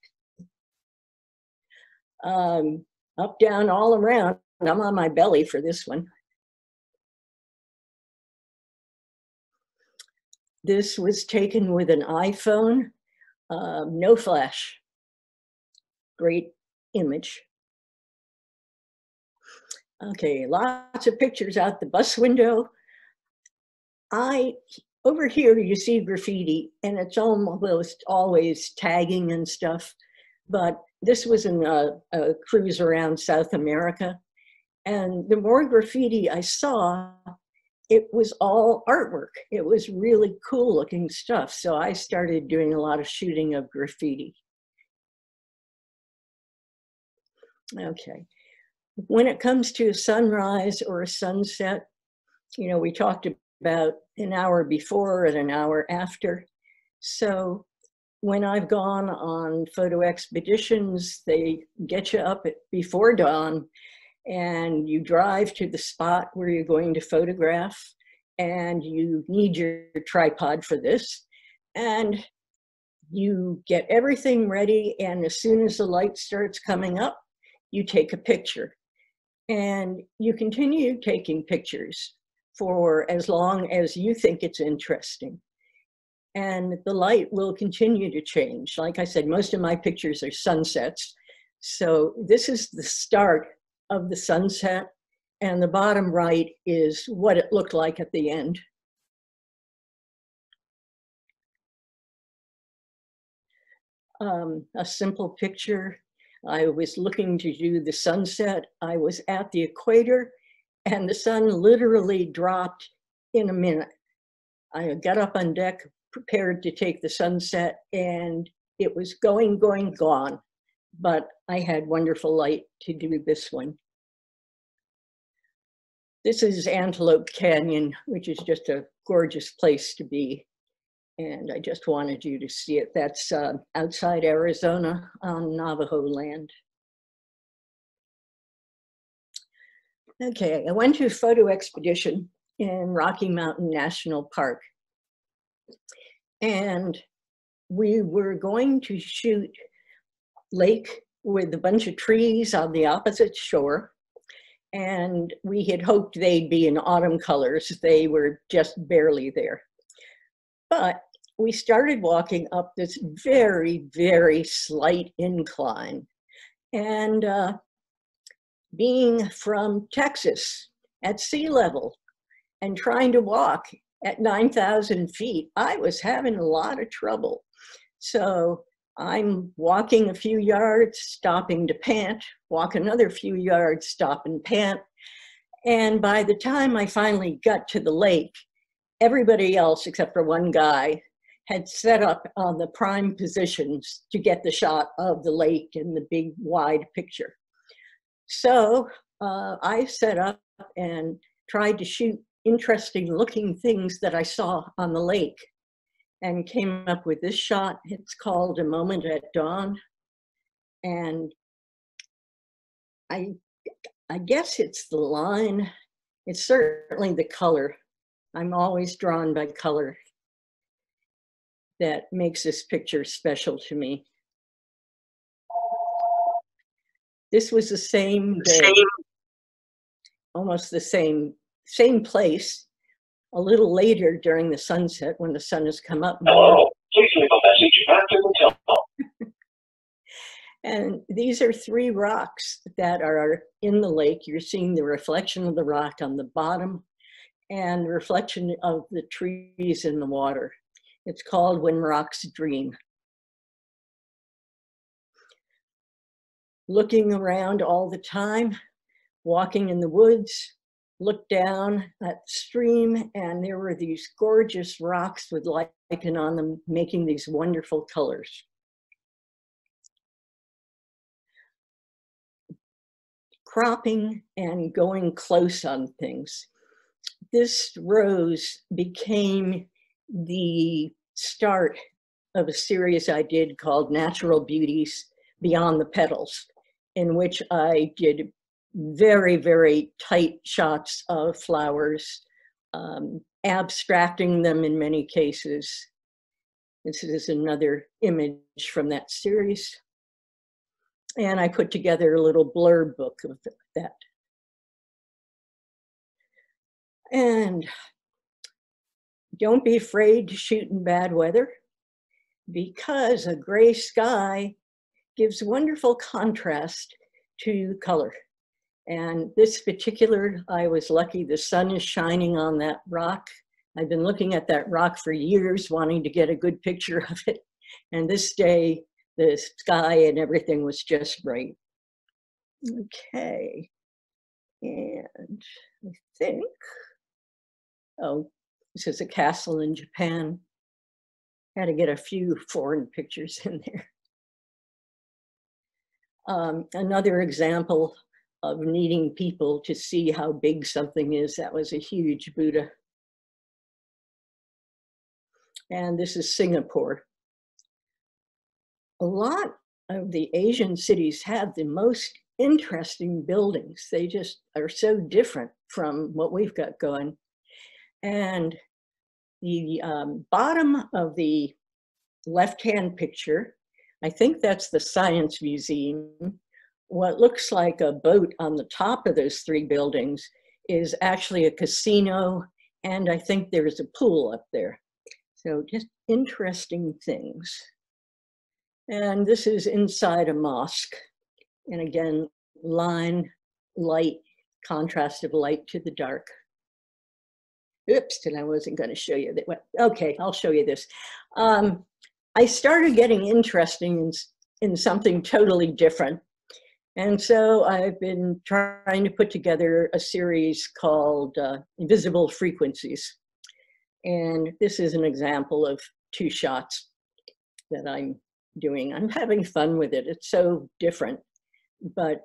Um, up, down, all around. I'm on my belly for this one. This was taken with an iPhone, um, no flash. Great image. Okay, lots of pictures out the bus window. I, over here you see graffiti and it's almost always tagging and stuff, but this was in a, a cruise around South America. And the more graffiti I saw, it was all artwork. It was really cool looking stuff. So I started doing a lot of shooting of graffiti. Okay. When it comes to sunrise or a sunset, you know, we talked about an hour before and an hour after. So when I've gone on photo expeditions, they get you up before dawn and you drive to the spot where you're going to photograph and you need your tripod for this and you get everything ready and as soon as the light starts coming up you take a picture and you continue taking pictures for as long as you think it's interesting and the light will continue to change like i said most of my pictures are sunsets so this is the start of the sunset, and the bottom right is what it looked like at the end. Um, a simple picture. I was looking to do the sunset. I was at the equator and the sun literally dropped in a minute. I got up on deck, prepared to take the sunset, and it was going, going, gone but I had wonderful light to do this one. This is Antelope Canyon, which is just a gorgeous place to be. And I just wanted you to see it. That's uh, outside Arizona on Navajo land. Okay, I went to a photo expedition in Rocky Mountain National Park. And we were going to shoot lake with a bunch of trees on the opposite shore. And we had hoped they'd be in autumn colors. They were just barely there. But we started walking up this very, very slight incline. And uh, being from Texas at sea level and trying to walk at 9,000 feet, I was having a lot of trouble. So I'm walking a few yards, stopping to pant, walk another few yards, stop and pant. And by the time I finally got to the lake, everybody else except for one guy had set up on the prime positions to get the shot of the lake in the big wide picture. So uh, I set up and tried to shoot interesting looking things that I saw on the lake and came up with this shot. It's called A Moment at Dawn. And I, I guess it's the line. It's certainly the color. I'm always drawn by color that makes this picture special to me. This was the same day, almost the same, same place, a little later during the sunset when the sun has come up. Hello, oh, please leave a message after the tone. And these are three rocks that are in the lake. You're seeing the reflection of the rock on the bottom and reflection of the trees in the water. It's called When Rocks Dream. Looking around all the time, walking in the woods, looked down at the stream and there were these gorgeous rocks with lichen on them making these wonderful colors. Cropping and going close on things. This rose became the start of a series I did called Natural Beauties Beyond the Petals, in which I did very, very tight shots of flowers um, abstracting them in many cases. This is another image from that series. And I put together a little blurb book of that. And don't be afraid to shoot in bad weather because a gray sky gives wonderful contrast to color. And this particular, I was lucky, the sun is shining on that rock. I've been looking at that rock for years, wanting to get a good picture of it. And this day, the sky and everything was just right. Okay. And I think, oh, this is a castle in Japan. Had to get a few foreign pictures in there. Um, another example of needing people to see how big something is. That was a huge Buddha. And this is Singapore. A lot of the Asian cities have the most interesting buildings. They just are so different from what we've got going. And the um, bottom of the left-hand picture, I think that's the Science Museum. What looks like a boat on the top of those three buildings is actually a casino, and I think there's a pool up there. So just interesting things. And this is inside a mosque. And again, line, light, contrast of light to the dark. Oops, and I wasn't going to show you that. Okay, I'll show you this. Um, I started getting interested in, in something totally different. And so I've been trying to put together a series called uh, Invisible Frequencies. And this is an example of two shots that I'm doing. I'm having fun with it. It's so different. But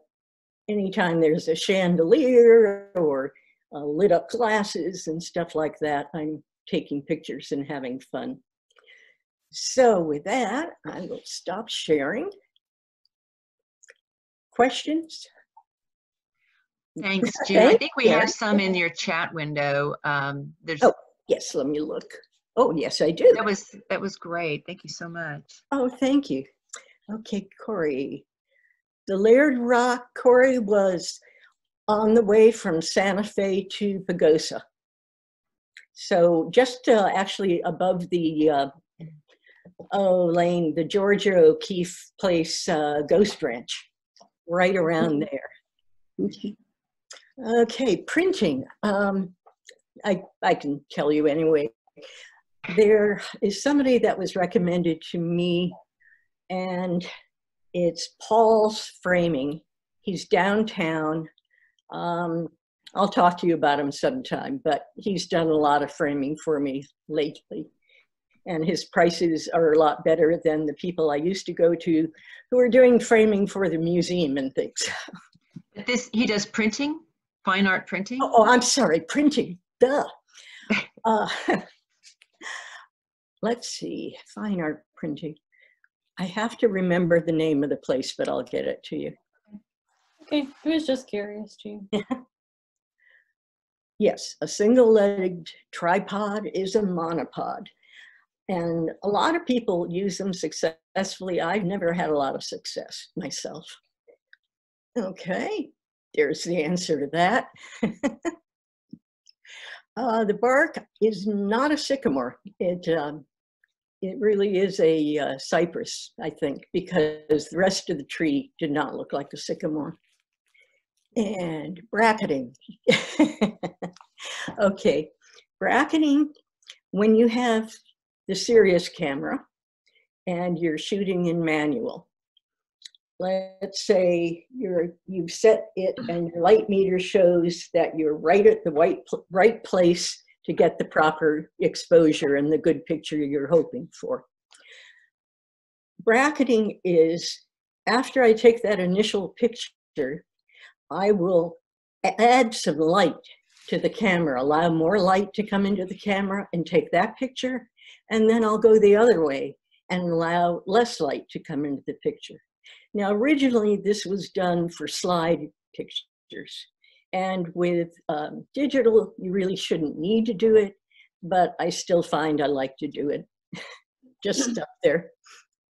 anytime there's a chandelier or uh, lit up glasses and stuff like that, I'm taking pictures and having fun. So with that, I will stop sharing. Questions? Thanks, June. I think we have some in your chat window. Um, there's. Oh, yes, let me look. Oh, yes, I do. That was, that was great. Thank you so much. Oh, thank you. Okay, Corey. The Laird Rock, Corey, was on the way from Santa Fe to Pagosa. So just uh, actually above the uh, oh lane, the Georgia O'Keeffe Place uh, Ghost Ranch, right around there. Okay, okay printing. Um, I, I can tell you anyway. There is somebody that was recommended to me, and it's Paul's Framing. He's downtown. Um, I'll talk to you about him sometime, but he's done a lot of framing for me lately. And his prices are a lot better than the people I used to go to who are doing framing for the museum and things. This, he does printing, fine art printing? Oh, oh I'm sorry, printing, duh. uh, let's see, fine art printing. I have to remember the name of the place, but I'll get it to you. Okay, I was just curious, too. yes, a single-legged tripod is a monopod. And a lot of people use them successfully. I've never had a lot of success myself. Okay, there's the answer to that. uh, the bark is not a sycamore. It, um, it really is a uh, cypress, I think, because the rest of the tree did not look like a sycamore and bracketing. okay, bracketing, when you have the serious camera and you're shooting in manual, let's say you're, you've set it and your light meter shows that you're right at the right, right place to get the proper exposure and the good picture you're hoping for. Bracketing is after I take that initial picture, I will add some light to the camera, allow more light to come into the camera and take that picture. And then I'll go the other way and allow less light to come into the picture. Now, originally this was done for slide pictures. And with um, digital, you really shouldn't need to do it. but I still find I like to do it just up there.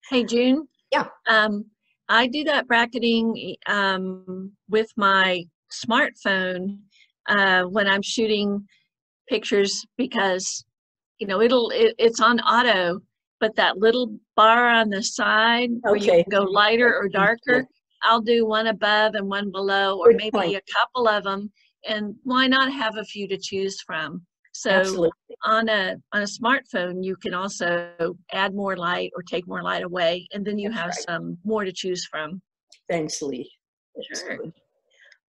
Hey, June? Yeah. Um, I do that bracketing um, with my smartphone uh, when I'm shooting pictures because, you know, it'll, it, it's on auto, but that little bar on the side where you can go lighter or darker, I'll do one above and one below, or Good maybe point. a couple of them. And why not have a few to choose from? So Absolutely. on a on a smartphone you can also add more light or take more light away and then you That's have right. some more to choose from Thanks, Lee. Sure.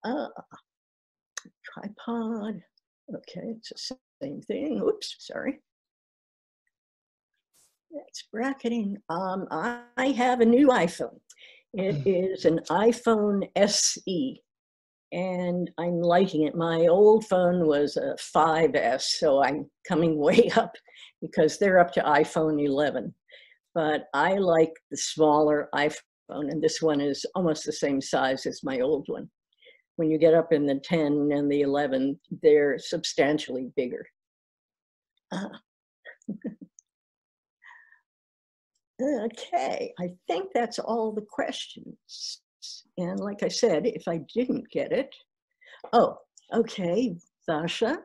Uh, tripod. Okay, it's the same thing. Oops, sorry. That's bracketing. Um, I, I have a new iPhone. It is an iPhone SE, and I'm liking it. My old phone was a 5S, so I'm coming way up because they're up to iPhone 11. But I like the smaller iPhone and this one is almost the same size as my old one. When you get up in the 10 and the 11, they're substantially bigger. Ah. okay, I think that's all the questions. And like I said, if I didn't get it, oh, okay, Vasha,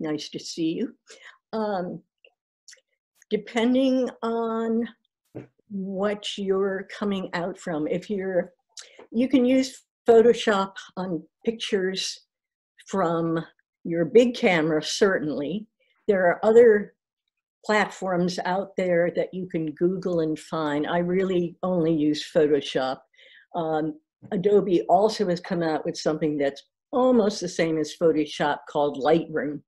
nice to see you. Um, depending on what you're coming out from. If you're, you can use Photoshop on pictures from your big camera, certainly. There are other platforms out there that you can Google and find. I really only use Photoshop. Um, Adobe also has come out with something that's almost the same as Photoshop called Lightroom.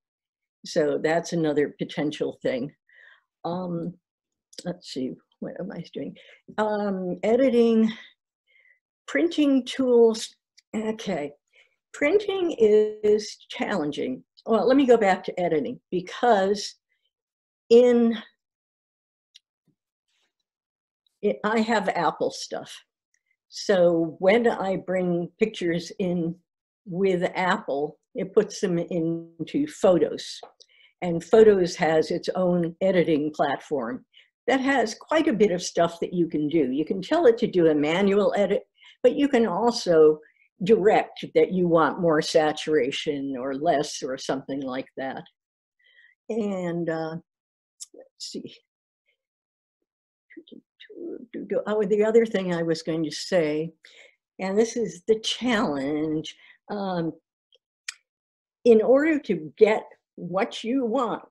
So that's another potential thing. Um, let's see, what am I doing? Um, editing, printing tools. Okay, printing is challenging. Well, let me go back to editing because in it, I have Apple stuff. So when I bring pictures in with Apple, it puts them into Photos. And Photos has its own editing platform that has quite a bit of stuff that you can do. You can tell it to do a manual edit, but you can also direct that you want more saturation or less or something like that. And uh, let's see. Oh, the other thing I was going to say, and this is the challenge. Um, in order to get what you want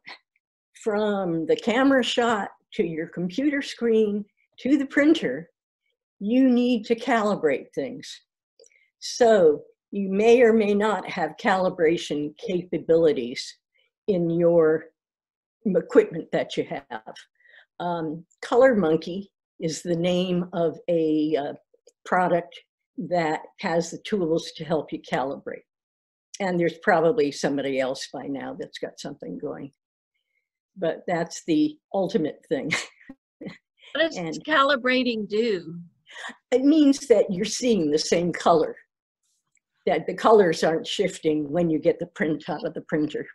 from the camera shot to your computer screen to the printer, you need to calibrate things. So you may or may not have calibration capabilities in your equipment that you have. Um, ColorMunki is the name of a uh, product that has the tools to help you calibrate. And there's probably somebody else by now that's got something going. But that's the ultimate thing. what does And- calibrating do It means that you're seeing the same color, that the colors aren't shifting when you get the print out of the printer.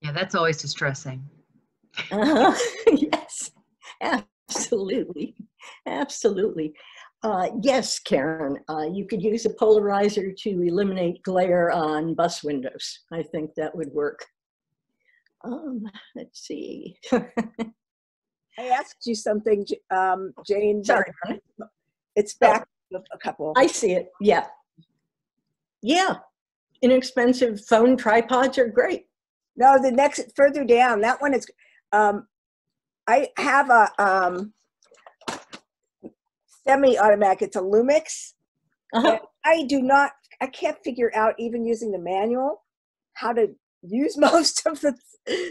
Yeah, that's always distressing. Uh-huh. yes, absolutely, absolutely. Uh, yes, Karen, uh, you could use a polarizer to eliminate glare on bus windows. I think that would work. Um, let's see. I asked you something, um, Jane. Sorry, It's back a a couple. I see it. Yeah. Yeah. Inexpensive phone tripods are great. No, the next, further down, that one is, um, I have a, um, semi-automatic, it's a Lumix. Uh-huh. I do not, I can't figure out, even using the manual, how to use most of the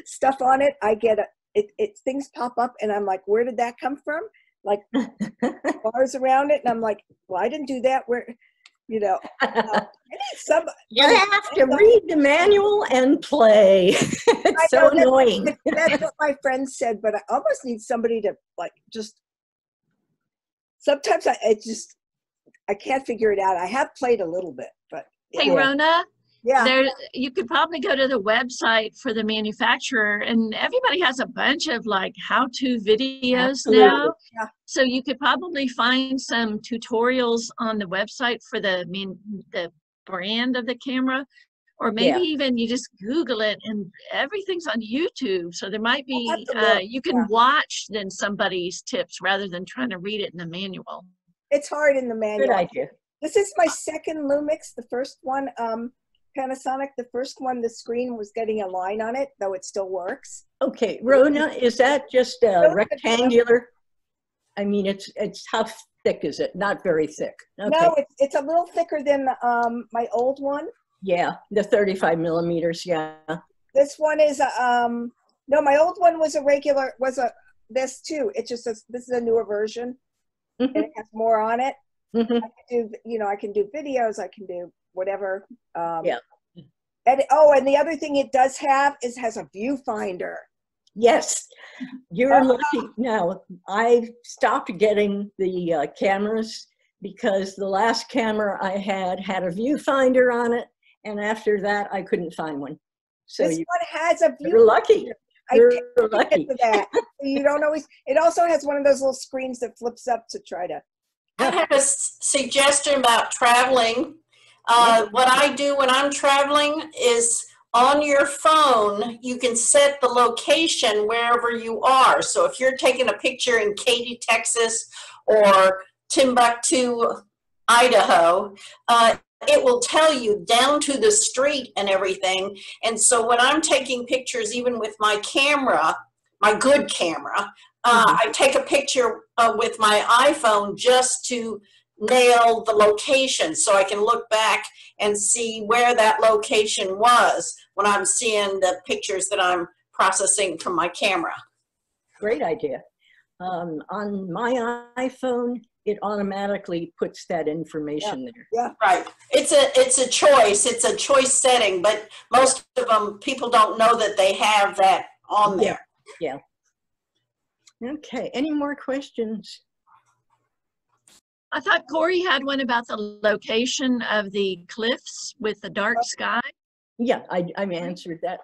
stuff on it. I get a, it, it, things pop up and I'm like, where did that come from? Like bars around it. And I'm like, well, I didn't do that. Where, you know, uh, I need some. You have to read the manual and play. It's so know that- annoying. That's what my friend said, but I almost need somebody to like just. Sometimes I, I just, I can't figure it out. I have played a little bit, but hey Yeah. rona Yeah. There, you could probably go to the website for the manufacturer and everybody has a bunch of like how-to videos Absolutely. now. Yeah. So you could probably find some tutorials on the website for the main, the brand of the camera. Or maybe Yeah. even you just Google it and everything's on YouTube. So there might be, have uh, you can yeah. watch then somebody's tips rather than trying to read it in the manual. It's hard in the manual Good manual. idea. This is my second Lumix. The first one, um, Panasonic, the first one, the screen was getting a line on it, though it still works. Okay, Rona, is that just uh, rectangular? I mean, it's, it's, how thick is it? Not very thick. Okay, No, it's, it's a little thicker than um, my old one. yeah, the 35 millimeters, yeah. This one is a, um, no, my old one was a regular, was a, this too. It just says, this is a newer version and Mhm, it has more on it. mhm. I can do, you know, I can do videos, I can do whatever. Um, Yeah. And, oh, and the other thing it does have is has a viewfinder. Yes, you're Uh, lucky. Now, I stopped getting the uh, cameras because the last camera I had had a viewfinder on it, and after that, I couldn't find one. So This you- one has a viewfinder. you're lucky. You're picked it lucky. for that. You don't always, it also has one of those little screens that flips up to try to, I have a s- suggestion about traveling. Uh, what I do when I'm traveling is on your phone, you can set the location wherever you are. So if you're taking a picture in Katy, Texas, or Timbuktu, Idaho, uh, it will tell you down to the street and everything. And so when I'm taking pictures, even with my camera, my good camera, uh, I take a picture uh, with my iPhone just to nail the location so I can look back and see where that location was when I'm seeing the pictures that I'm processing from my camera. Great idea. Um, on my iPhone, it automatically puts that information there. yeah. Right. It's a it's a choice. It's a choice setting, but most of them people don't know that they have that on there. Yeah. Okay, any more questions? I thought Corey had one about the location of the cliffs with the dark sky. Yeah, I, I answered that.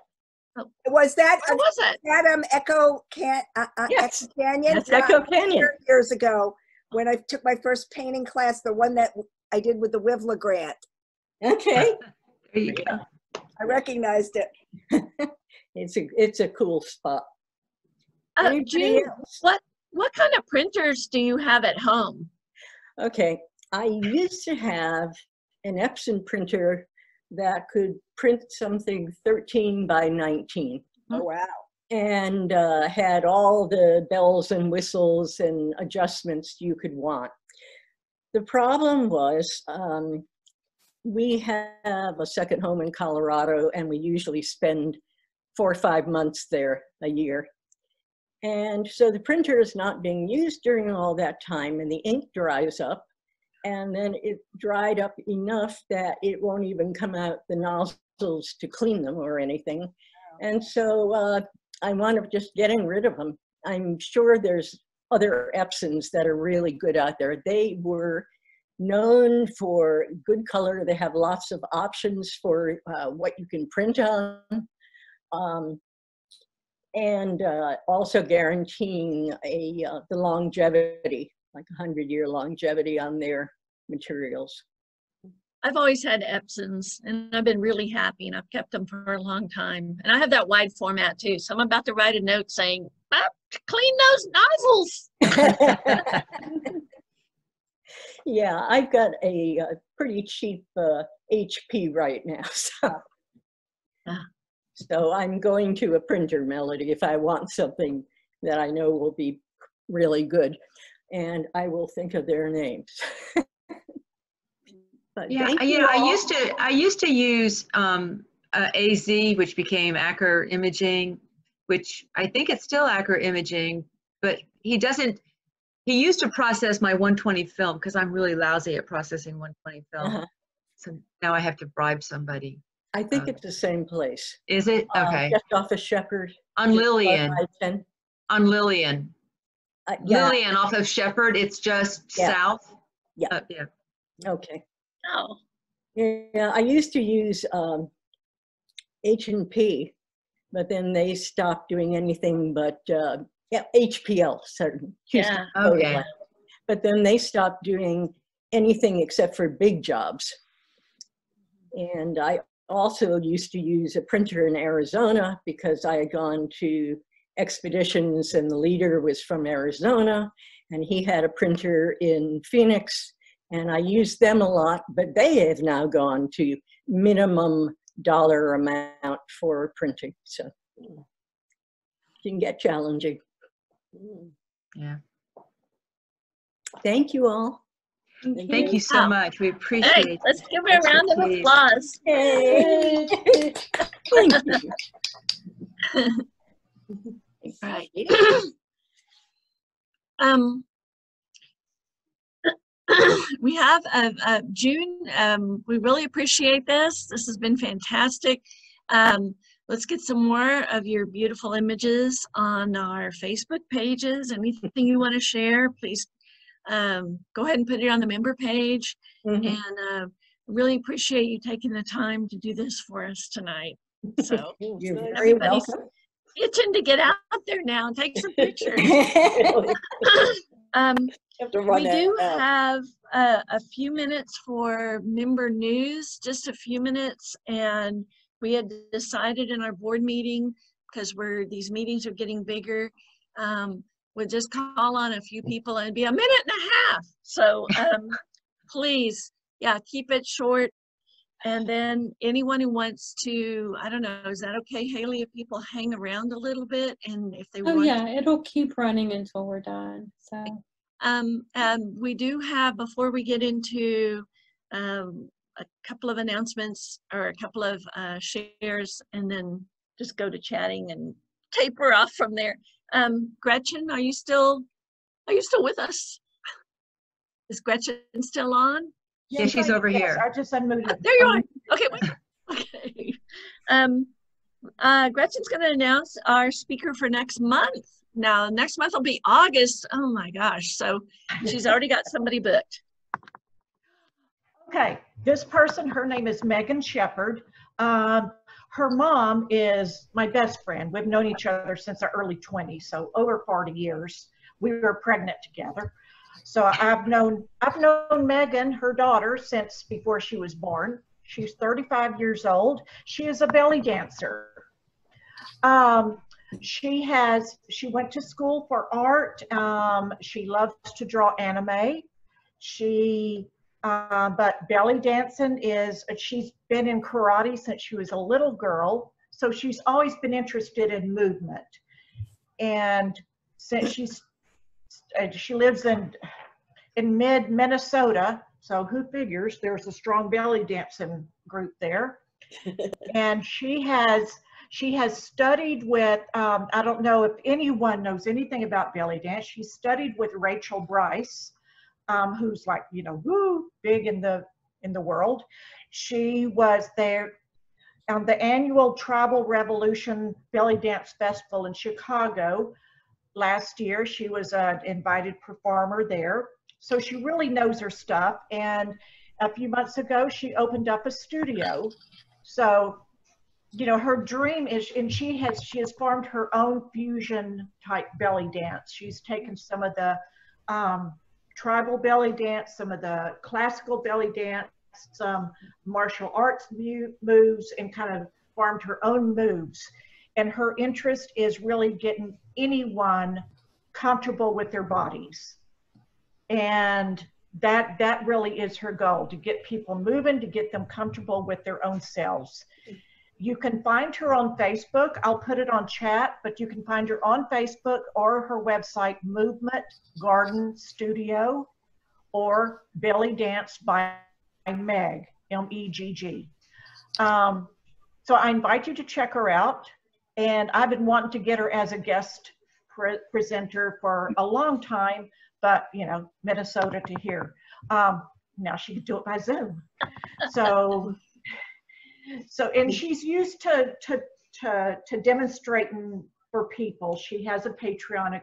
Was that Where was it? that um Echo Can uh, uh, Yes, Echo Canyon? That's Yeah, Echo Canyon. Years ago, when I took my first painting class, the one that I did with the Wivla grant, Okay, There you go. I recognized it. it's a, it's a cool spot. Uh, Anybody June, what, what kind of printers do you have at home? Okay, I used to have an Epson printer that could print something 13 by 19 Oh wow! and uh, had all the bells and whistles and adjustments you could want. The problem was um, we have a second home in Colorado and we usually spend four or five months there a year. And so the printer is not being used during all that time and the ink dries up and then it dried up enough that it won't even come out the nozzles to clean them or anything. And so uh, I wound up just getting rid of them. I'm sure there's other Epsons that are really good out there. They were known for good color. They have lots of options for uh, what you can print on. Um, and uh, also guaranteeing a uh, the longevity, like a hundred year longevity on their materials. I've always had Epsons and I've been really happy and I've kept them for a long time. And I have that wide format too. So I'm about to write a note saying, "Ah, clean those nozzles. yeah, I've got a, uh pretty cheap uh, HP right now, so. So I'm going to a printer melody if I want something that I know will be really good, and I will think of their names. But Yeah, I- you know, I used to, I used to use um, uh, AZ, which became Acker Imaging, which I think it's still Acker Imaging, but he doesn't, he used to process my 120 film because I'm really lousy at processing 120 film. Uh-huh. So now I have to bribe somebody. I think um, it's the same place. Is it? uh, Okay. Just off of Shepherd. On just above Lillian, I-10. on Lillian. Uh, Yeah, Lillian off of Shepherd, it's just Yeah. south. Yeah. Uh, Yeah. okay. Oh, Yeah, I used to use um, H and P, but then they stopped doing anything but uh, yeah, HPL. Sorry, Houston Yeah. Photo Okay. Lab. But then they stopped doing anything except for big jobs. And I also used to use a printer in Arizona because I had gone to expeditions and the leader was from Arizona and he had a printer in Phoenix and I used them a lot, but they have now gone to minimum dollar amount for printing. So it can get challenging. Mm. Yeah. Thank you all. Thank you so much. We appreciate Hey, appreciate let's give her a round of applause. Yay. Thank you. Right. um, we have uh, uh, June. Um, we really appreciate this. This has been fantastic. Um, let's get some more of your beautiful images on our Facebook pages. Anything you want to share, please um, go ahead and put it on the member page. Mhm. And uh, really appreciate you taking the time to do this for us tonight. So You're very welcome. itching to get out there now and take some pictures. um, have to run we do out. have a, a few minutes for member news, just a few minutes, and we had decided in our board meeting because we're these meetings are getting bigger. Um, we'll just call on a few people and be a minute and a half. So um, please, yeah, keep it short. And then anyone who wants to, I don't know, is that okay, Haley, if people hang around a little bit and if they Oh, want yeah, it'll keep running until we're done, so. um, um, we do have, before we get into um, a couple of announcements or a couple of uh, shares and then just go to chatting and taper off from there. Um, Gretchen, are you still, are you still with us? Is Gretchen still on? Yeah, she's over Yes, here. I just unmuted. Uh, There you are. Okay, wait. Okay. Um, uh, Gretchen's going to announce our speaker for next month. Now, next month will be August. Oh my gosh. So she's already got somebody booked. Okay, this person, her name is Megan Shepherd. Um, her mom is my best friend. We've known each other since our early 20s, so over 40 years. We were pregnant together. So I've known I've known Megan, her daughter, since before she was born. She's 35 years old. She is a belly dancer. Um, she has she went to school for art. Um, she loves to draw anime. She uh, but belly dancing is she's been in karate since she was a little girl, so she's always been interested in movement. And since she's uh, she lives in in mid Minnesota, so who figures there's a strong belly dancing group there. and she has she has studied with um, I don't know if anyone knows anything about belly dance. She studied with Rachel Brice, um, who's like you know woo big in the in the world. She was there on the annual Tribal Revolution Belly Dance Festival in Chicago last year. She was an invited performer there. So she really knows her stuff. And a few months ago, she opened up a studio. So, you know, her dream is, and she has, she has formed her own fusion type belly dance. She's taken some of the um, tribal belly dance, some of the classical belly dance, some martial arts moves, and kind of formed her own moves. And her interest is really getting anyone comfortable with their bodies. And that that really is her goal to get people moving, to get them comfortable with their own selves. You can find her on Facebook. I'll put it on chat, but you can find her on Facebook or her website, Movement Garden Studio or Belly Dance by Meg, M E G G. Um, so I invite you to check her out. And I've been wanting to get her as a guest pre- presenter for a long time, but you know, Minnesota to here. Um, now she can do it by Zoom. So, so and she's used to to to to demonstrating for people. She has a Patreon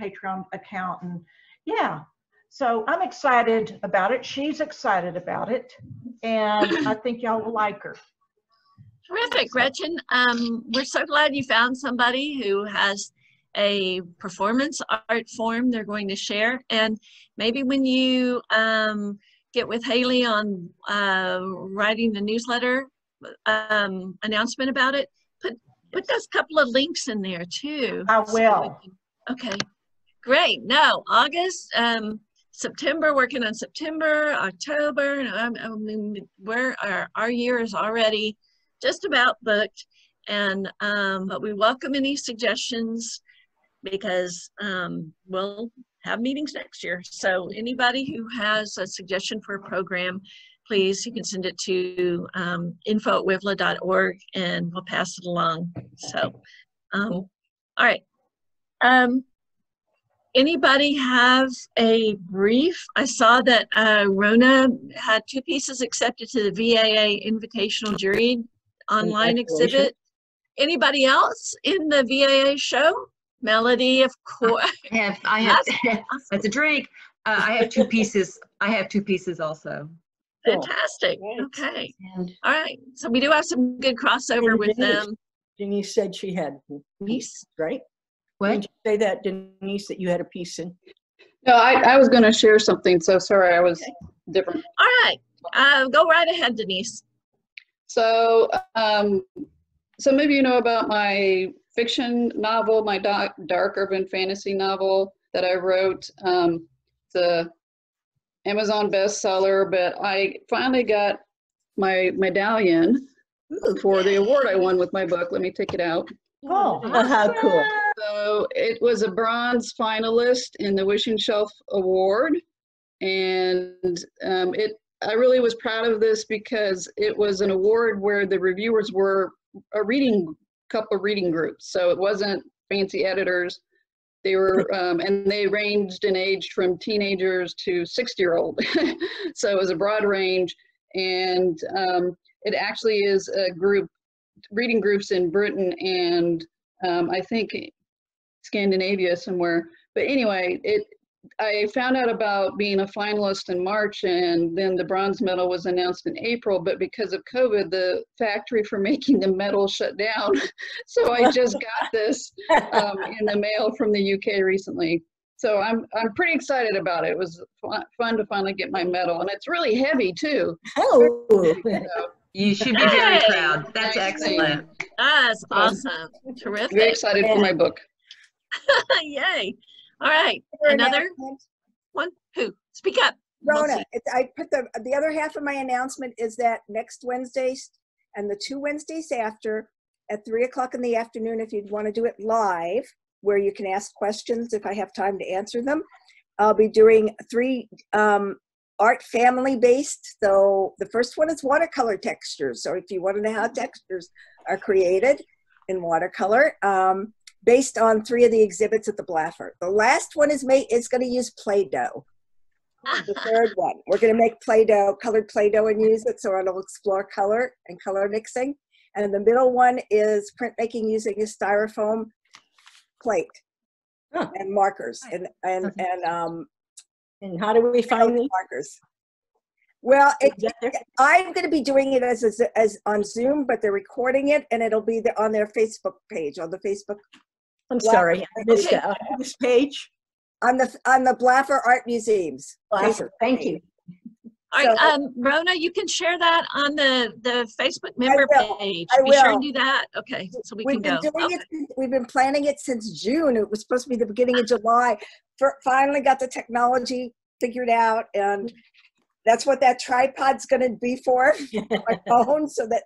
Patreon account, and yeah. So I'm excited about it. She's excited about it. And I think y'all will like her. Terrific, Gretchen. Um, we're so glad you found somebody who has a performance art form they're going to share. And maybe when you um, get with Haley on uh, writing the newsletter um, announcement about it, put put those couple of links in there too. I so will. can- okay, great. No, August, um, September, working on September, October. I'm, I mean, we're our our year is already just about booked, and um, but we welcome any suggestions because um, we'll have meetings next year. So anybody who has a suggestion for a program, please, you can send it to um, info at wivla.org and we'll pass it along. So, um, all right. Um, anybody have a brief? I saw that uh, Rona had two pieces accepted to the VAA Invitational Jury online exhibit. Anybody else in the VAA show? Melody, of course. I have, I have, that's a drink. Uh, I have two pieces. I have two pieces also. Cool. Fantastic. Great. Okay. And All right. So we do have some good crossover And with Denise. them. Denise said she had a piece, right? Did you say that, Denise, that you had a piece in? No, I, I was going to share something, so sorry, I was different. All right. Uh, go right ahead, Denise. So, um, some of you know about my fiction novel, my dark, dark urban fantasy novel that I wrote. Um, it's a Amazon bestseller, but I finally got my medallion for the award I won with my book. Let me take it out. Oh, how cool. So it was a bronze finalist in the Wishing Shelf Award. And um, it, I really was proud of this because it was an award where the reviewers were a reading, couple reading groups. So it wasn't fancy editors. They were, um, and they ranged in age from teenagers to 60 year old. so it was a broad range. And um, it actually is a group, reading groups in Britain and um, I think Scandinavia somewhere. But anyway, it I found out about being a finalist in March, and then the bronze medal was announced in April. But because of COVID, the factory for making the medal shut down. so I just got this um, in the mail from the UK recently. So I'm I'm pretty excited about it. It was fu- fun to finally get my medal, and it's really heavy too. Oh, So You should be very Yay! proud. That's Thanks, excellent. That's Awesome. awesome. very Terrific. excited for my book. Yay. All right. Another one. Who? Speak up. Rona. I put the, the other half of my announcement is that next Wednesdays and the two Wednesdays after at three o'clock in the afternoon, if you'd want to do it live, where you can ask questions if I have time to answer them. I'll be doing three um, art family based. So the first one is watercolor textures. So if you want to know how textures are created in watercolor, um, based on three of the exhibits at the Blaffer. The last one is made. It's going to use Play-Doh the third one. We're going to make Play-Doh, colored Play-Doh and use it, so it'll explore color and color mixing. And the middle one is printmaking using a styrofoam plate Huh. and markers and and Okay. and um and how do we find these? markers. Well, it, I'm going to be doing it as, as as on Zoom, but they're recording it, and it'll be the, on their Facebook page on the Facebook I'm sorry, I missed Okay. that. On This page? on the on the Blaffer Art Museums. Blaffer, Thank you. All right, So- um, Rona, you can share that on the, the Facebook member will. page. I Be sure will. and do that. Okay, so we We've can been go. doing Okay. it. since- We've been planning it since June. It was supposed to be the beginning of July. For, finally got the technology figured out, and that's what that tripod's going to be for my phone, so that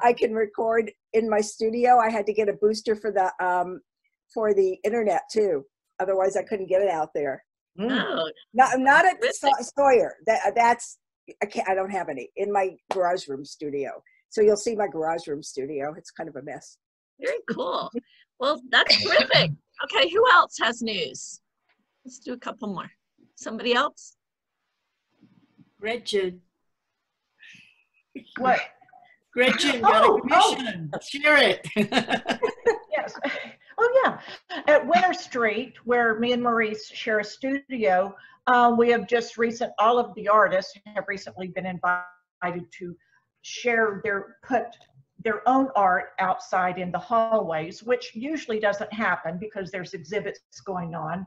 I can record in my studio. I had to get a booster for the um, for the internet too. Otherwise, I couldn't get it out there. Mm. Oh, Not not at Terrific. Sawyer. That that's I can't. I don't have any in my garage room studio. So you'll see my garage room studio. It's kind of a mess. very cool. Well, that's terrific. Okay, who else has news? Let's do a couple more. Somebody else? Gretchen, what? Gretchen got a Oh, oh. Share it. Yes. Yeah. At Winter Street, where me and Maurice share a studio, Uh, we have just recent, all of the artists have recently been invited to share their, put their own art outside in the hallways, which usually doesn't happen because there's exhibits going on.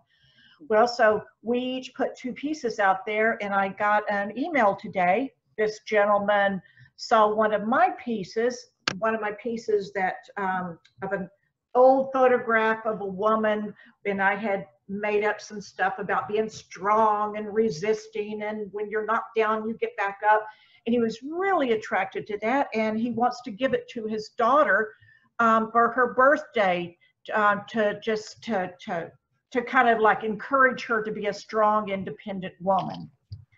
Well, so we each put two pieces out there and I got an email today. This gentleman saw one of my pieces, one of my pieces that, um, of an old photograph of a woman and I had made up some stuff about being strong and resisting and when you're knocked down, you get back up. And he was really attracted to that and he wants to give it to his daughter um, for her birthday uh, to just to, to to kind of like encourage her to be a strong, independent woman.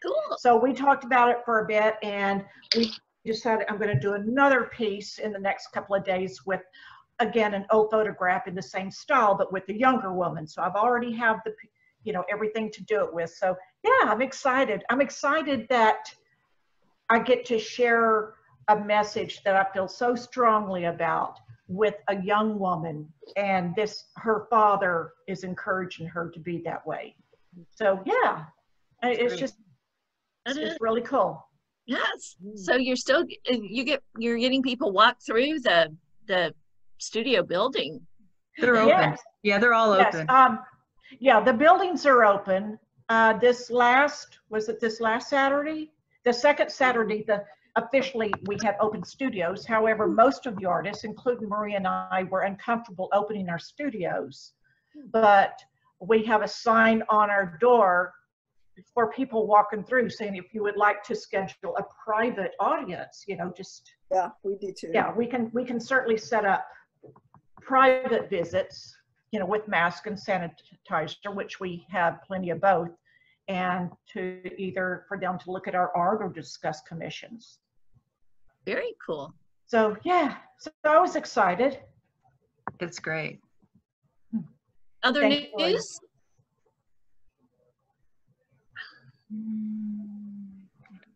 Cool. So we talked about it for a bit and we decided I'm going to do another piece in the next couple of days with again an old photograph in the same style but with a younger woman. So I've already have the you know everything to do it with. So yeah, I'm excited. I'm excited that I get to share a message that I feel so strongly about with a young woman and this her father is encouraging her to be that way so yeah I- it's great. just it's That just is- really cool Yes. Mm. So you're still you get you're getting people walk through the the studio building. They're open. Yes. Yeah, they're all yes open. um yeah the buildings are open uh this last was it this last saturday the second saturday the officially we had open studios however most of the artists including marie and i were uncomfortable opening our studios but we have a sign on our door for people walking through saying if you would like to schedule a private audience you know just Yeah, we do too. yeah we can we can certainly set up private visits you know with mask and sanitizer which we have plenty of both and to either for them to look at our art or discuss commissions Very cool. so yeah so i was excited It's great. Other Thank news?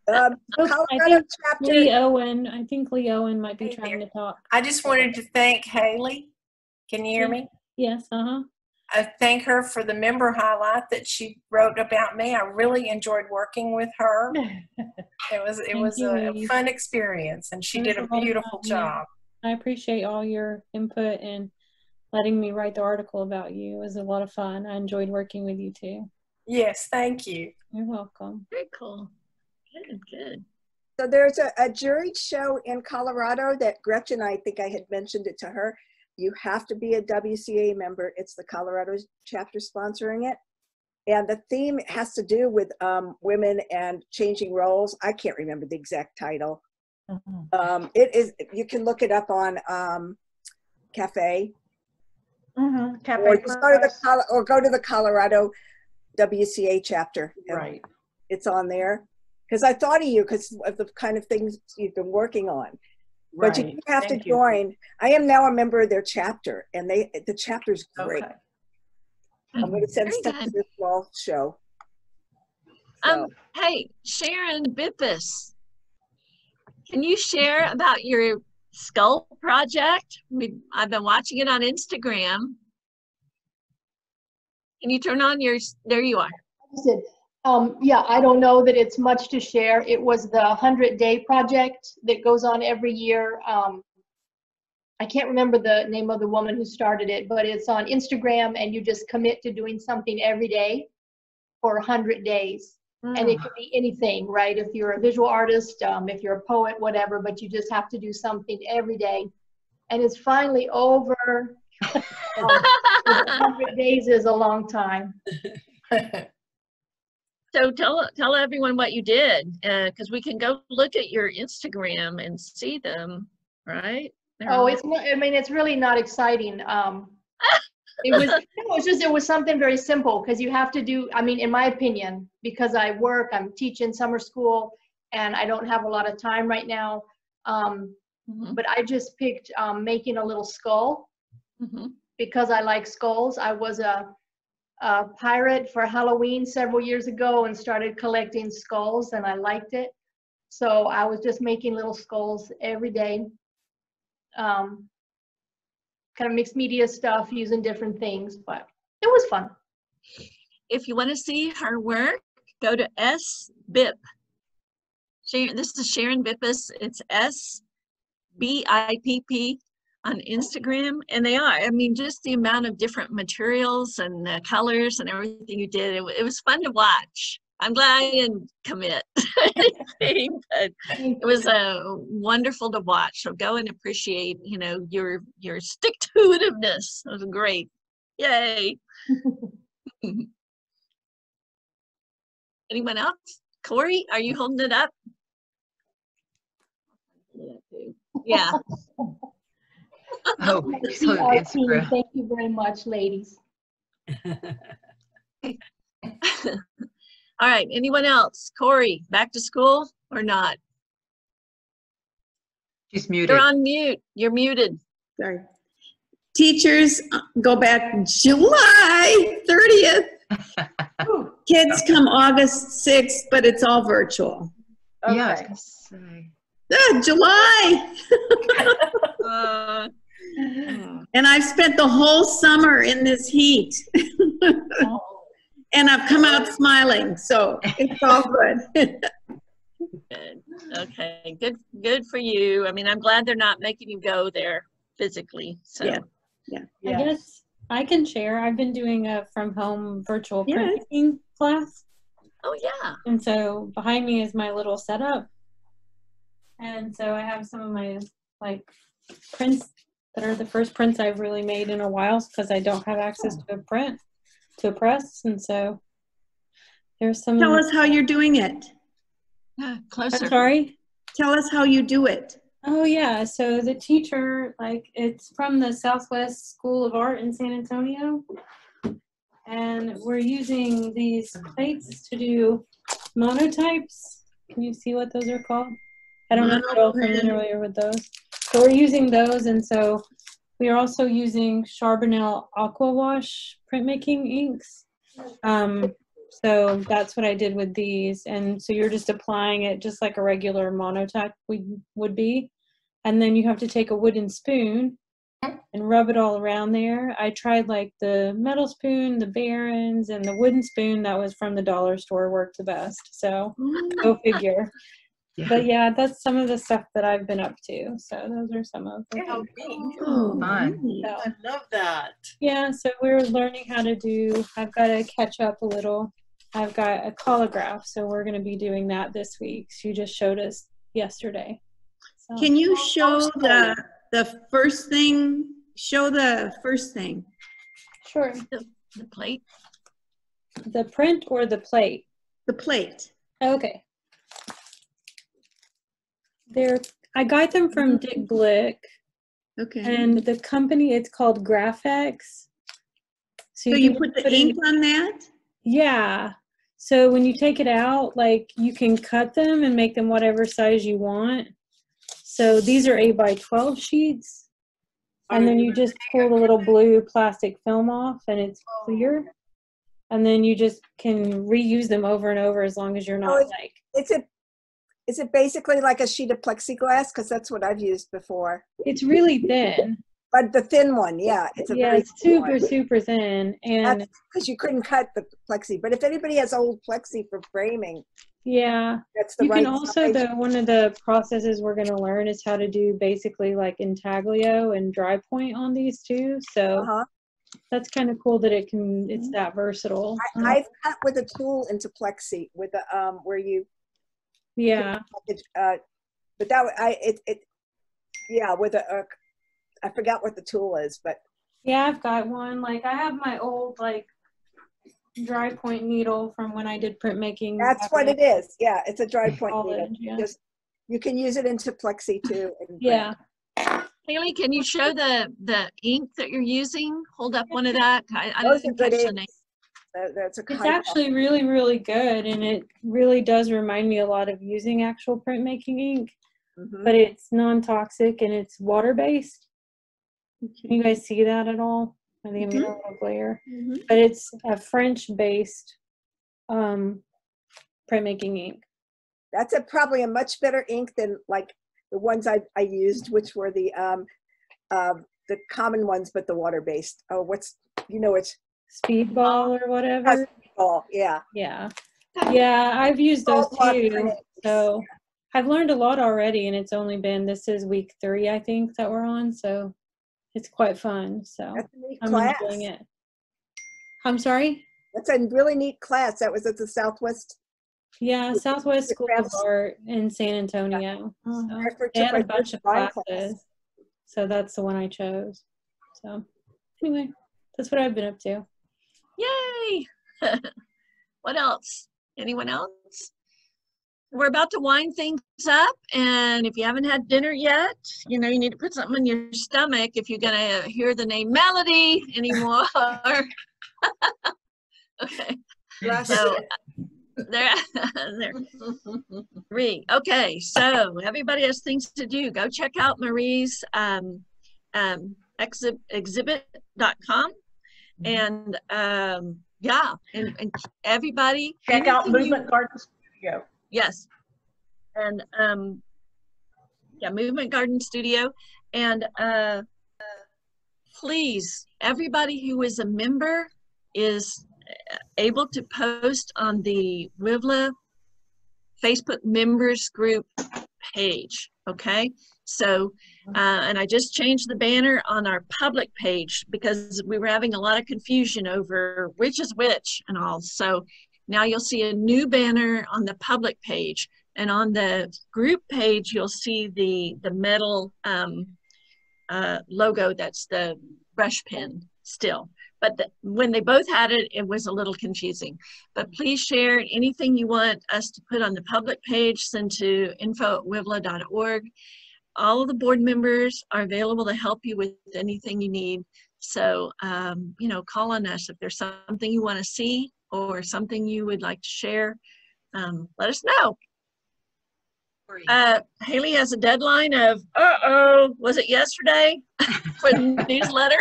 Um, Oh, I think chapter. Lee Owen, I think Lee Owen might be Hey trying there. to talk. I just wanted to thank Haley. Can you hear me? Yes, uh-huh. I thank her for the member highlight that she wrote about me. I really enjoyed working with her. It was it was you, a Lee. fun experience, and she did a a lot of beautiful fun, yeah. job. I appreciate all your input and letting me write the article about you. It was a lot of fun. I enjoyed working with you too. Yes, thank you. You're welcome. Very cool. Good, good. So there's a, a juried show in Colorado that Gretchen, I think I had mentioned it to her. You have to be a WCA member. It's the Colorado chapter sponsoring it. And the theme has to do with um, women and changing roles. I can't remember the exact title. Um, it is, you can look it up on um, Cafe. mm-hmm. Or cafe just go to the, or go to the Colorado WCA chapter. right It's on there. Because I thought of you because of the kind of things you've been working on. But you have Thank to you. join. I am now a member of their chapter, and they the chapter's great. okay I'm going to send Very stuff to this small show. So, Um, hey, Sharon Bippus, can you share about your skull project? We I've been watching it on Instagram. Can you turn on your? There you are. Um, yeah, I don't know that it's much to share. It was the 100 Day Project that goes on every year. Um, I can't remember the name of the woman who started it, but it's on Instagram and you just commit to doing something every day for 100 days. And it could be anything, right? If you're a visual artist, um, if you're a poet, whatever, but you just have to do something every day. And it's finally over. Um, 100 days is a long time. So tell tell everyone what you did, because we can go look at your Instagram and see them, right? They're Oh, it's not, I mean, it's really not exciting. Um, it was, no, it was just, it was something very simple because you have to do, I mean, in my opinion, because I work, I'm teaching summer school and I don't have a lot of time right now. Um, Mhm, but I just picked, um, making a little skull mhm. because I like skulls. I was a, pirate for Halloween several years ago and started collecting skulls and I liked it. So I was just making little skulls every day. Um, kind of mixed media stuff using different things, but it was fun. If you want to see her work, go to SBIP. Sharon, this is Sharon Bippus. It's S B I P P on Instagram. And they are, I mean, just the amount of different materials and uh, colors and everything you did, it, it was fun to watch. I'm glad I didn't commit anything, but it was uh, wonderful to watch. So go and appreciate, you know, your your stick to itiveness. It was great. Yay. Anyone else? Corey, are you holding it up? Yeah. The Oh, it's PR team, Instagram. Thank you very much, ladies. All right, anyone else? Corey, back to school or not? She's muted. You're on mute. You're muted. Sorry. Teachers uh, go back July 30th. Kids come August 6th, but it's all virtual. Yeah, Okay. gonna. Ah, July. Uh, And I've spent the whole summer in this heat. And I've come out smiling, so it's all good. Good. Okay, good, good for you. I mean, I'm glad they're not making you go there physically, so. Yeah. Yeah. I guess I can share. I've been doing a from home virtual Yes. printmaking class. Oh, yeah. And so behind me is my little setup. And so I have some of my like prints that are the first prints I've really made in a while because I don't have access to a print, to a press. And so there's some. Tell us how you're doing it. Uh, I'm Closer. sorry? Tell us how you do it. Oh yeah, so the teacher, like, it's from the Southwest School of Art in San Antonio. And we're using these plates to do monotypes. Can you see what those are called? I don't know if you're familiar with those. So we're using those, and so we are also using Charbonnel Aqua Wash printmaking inks. Um, so that's what I did with these. And so you're just applying it just like a regular monotype would, would be. And then you have to take a wooden spoon and rub it all around there. I tried like the metal spoon, the barens, and the wooden spoon that was from the dollar store worked the best. So go figure. But yeah, that's some of the stuff that I've been up to. So those are some of them. How neat. Oh, Fun. So, I love that. yeah, so we're learning how to do, I've got to catch up a little. I've got a collograph, so we're going to be doing that this week. She just showed us yesterday. So, Can you show the, the first thing? Show the first thing. sure. The, the plate. The print or the plate? The plate. Okay. They're, I got them from mm-hmm. Dick Blick, Okay. and the company, it's called Grafix. So you can put the put in- ink on that? Yeah. So when you take it out, like you can cut them and make them whatever size you want. So these are 8 by 12 sheets. And then you just pull the little blue plastic film off and it's clear. And then you just can reuse them over and over as long as you're not oh, it's- like It's it, is it basically like a sheet of plexiglass? Because that's what I've used before. it's really thin. But the thin one, yeah, it's a Yeah, very it's super, one. super thin. And Because you couldn't cut the plexi. But if anybody has old plexi for framing, yeah. that's the You right can also, size. the one of the processes we're going to learn is how to do basically like intaglio and dry point on these too. So Uh-huh. that's kind of cool that it can, it's that versatile. I, I've cut with a tool into plexi with a um where you yeah. uh, but that I it it yeah with a, a I forgot what the tool is, but Yeah, I've got one. Like I have my old like dry point needle from when I did printmaking. that's back what it is. Yeah, it's a dry point needle. yeah. Just you can use it into plexi too. and Yeah. Haley, can you show the, the ink that you're using? Hold up one of that. I, I Those are didn't good That- that's a It's kind of- actually really, really good, and it really does remind me a lot of using actual printmaking ink. Mhm. But it's non-toxic and it's water-based. Can you guys see that at all? I think I'm a little glare. Mhm. But it's a French-based um, printmaking ink. that's a probably a much better ink than like the ones I I used, which were the um um the common ones, but the water based. Oh, what's you know it's Speedball oh, or whatever. oh yeah. Yeah. Yeah, I've used those too. So I've learned a lot already, and it's only been this is week three, I think, that we're on. So it's quite fun. So That's a neat I'm class. enjoying it. I'm sorry. That's a really neat class. That was at the Southwest. Yeah, Southwest School of. Art in San Antonio. So they had a bunch of drawing class. classes. So that's the one I chose. So anyway, that's what I've been up to. Yay! what else? Anyone else? We're about to wind things up, and if you haven't had dinner yet, you know you need to put something in your stomach if you're gonna hear the name Melody anymore. okay. So there, there. Three. Okay, so everybody has things to do. Go check out Marie's um, um, exhib- exhibbit.com. And um, yeah, and, and everybody. Check out anything you- Movement Garden Studio. Yes. And um, yeah, Movement Garden Studio. And uh, please, everybody who is a member is able to post on the WIVLA Facebook members group page. Okay. So, uh, and I just changed the banner on our public page because we were having a lot of confusion over which is which and all. So now you'll see a new banner on the public page and on the group page, you'll see the, the metal um, uh, logo that's the brush pen still. But the, when they both had it, it was a little confusing. But please share anything you want us to put on the public page, send to info at wivla.org. All of the board members are available to help you with anything you need. So, um, you know, call on us if there's something you want to see or something you would like to share. Um, let us know. Uh, Haley has a deadline of, uh-oh, was it yesterday for the newsletter?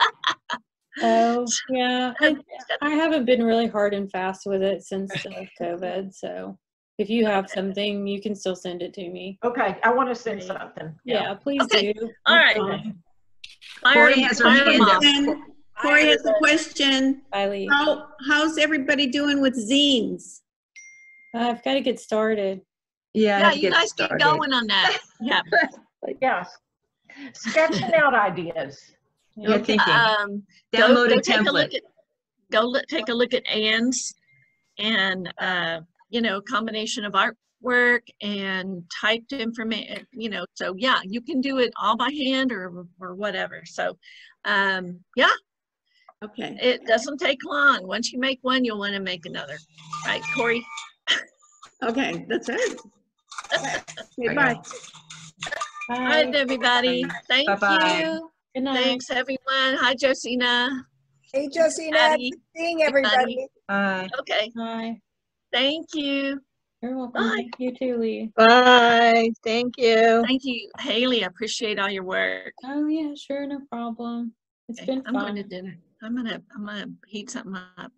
Oh, yeah. I, I haven't been really hard and fast with it since uh, COVID. So if you have something, you can still send it to me. Okay, I want to send something. Yeah, please Okay, do. all That's right. fine. Fire- Corey has her fire 'em hand off. up. And Corey has a question. Bye, Lee. How, how's everybody doing with zines? I've got to get started. Yeah, Yeah, you get guys get started. going on that. Yeah. Yes. Sketching out ideas. Yeah, Okay, thinking. um, go- Download go a take look template. at- Go look, take a look at Ann's and, uh, you know, combination of artwork and typed information, you know, so yeah, you can do it all by hand or, or whatever. So, um, yeah, Okay. it doesn't take long. Once you make one, you'll want to make another. Right, Corey? Okay, that's it. Okay, Bye, bye. guys. All right, everybody. Thank Bye-bye. you. Good night. Thanks, everyone. Hi, Josina. Hey, Josina, Patty. good seeing everybody. Bye. Okay, Bye. Thank you. You're welcome. Bye. Thank you too, Lee. Bye. Thank you. Thank you, Haley. I appreciate all your work. Oh, yeah, sure. No problem. It's Okay, been I'm going to dinner. I'm gonna, I'm gonna heat something up.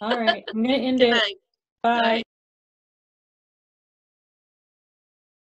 All right. I'm going to end it. night. Bye.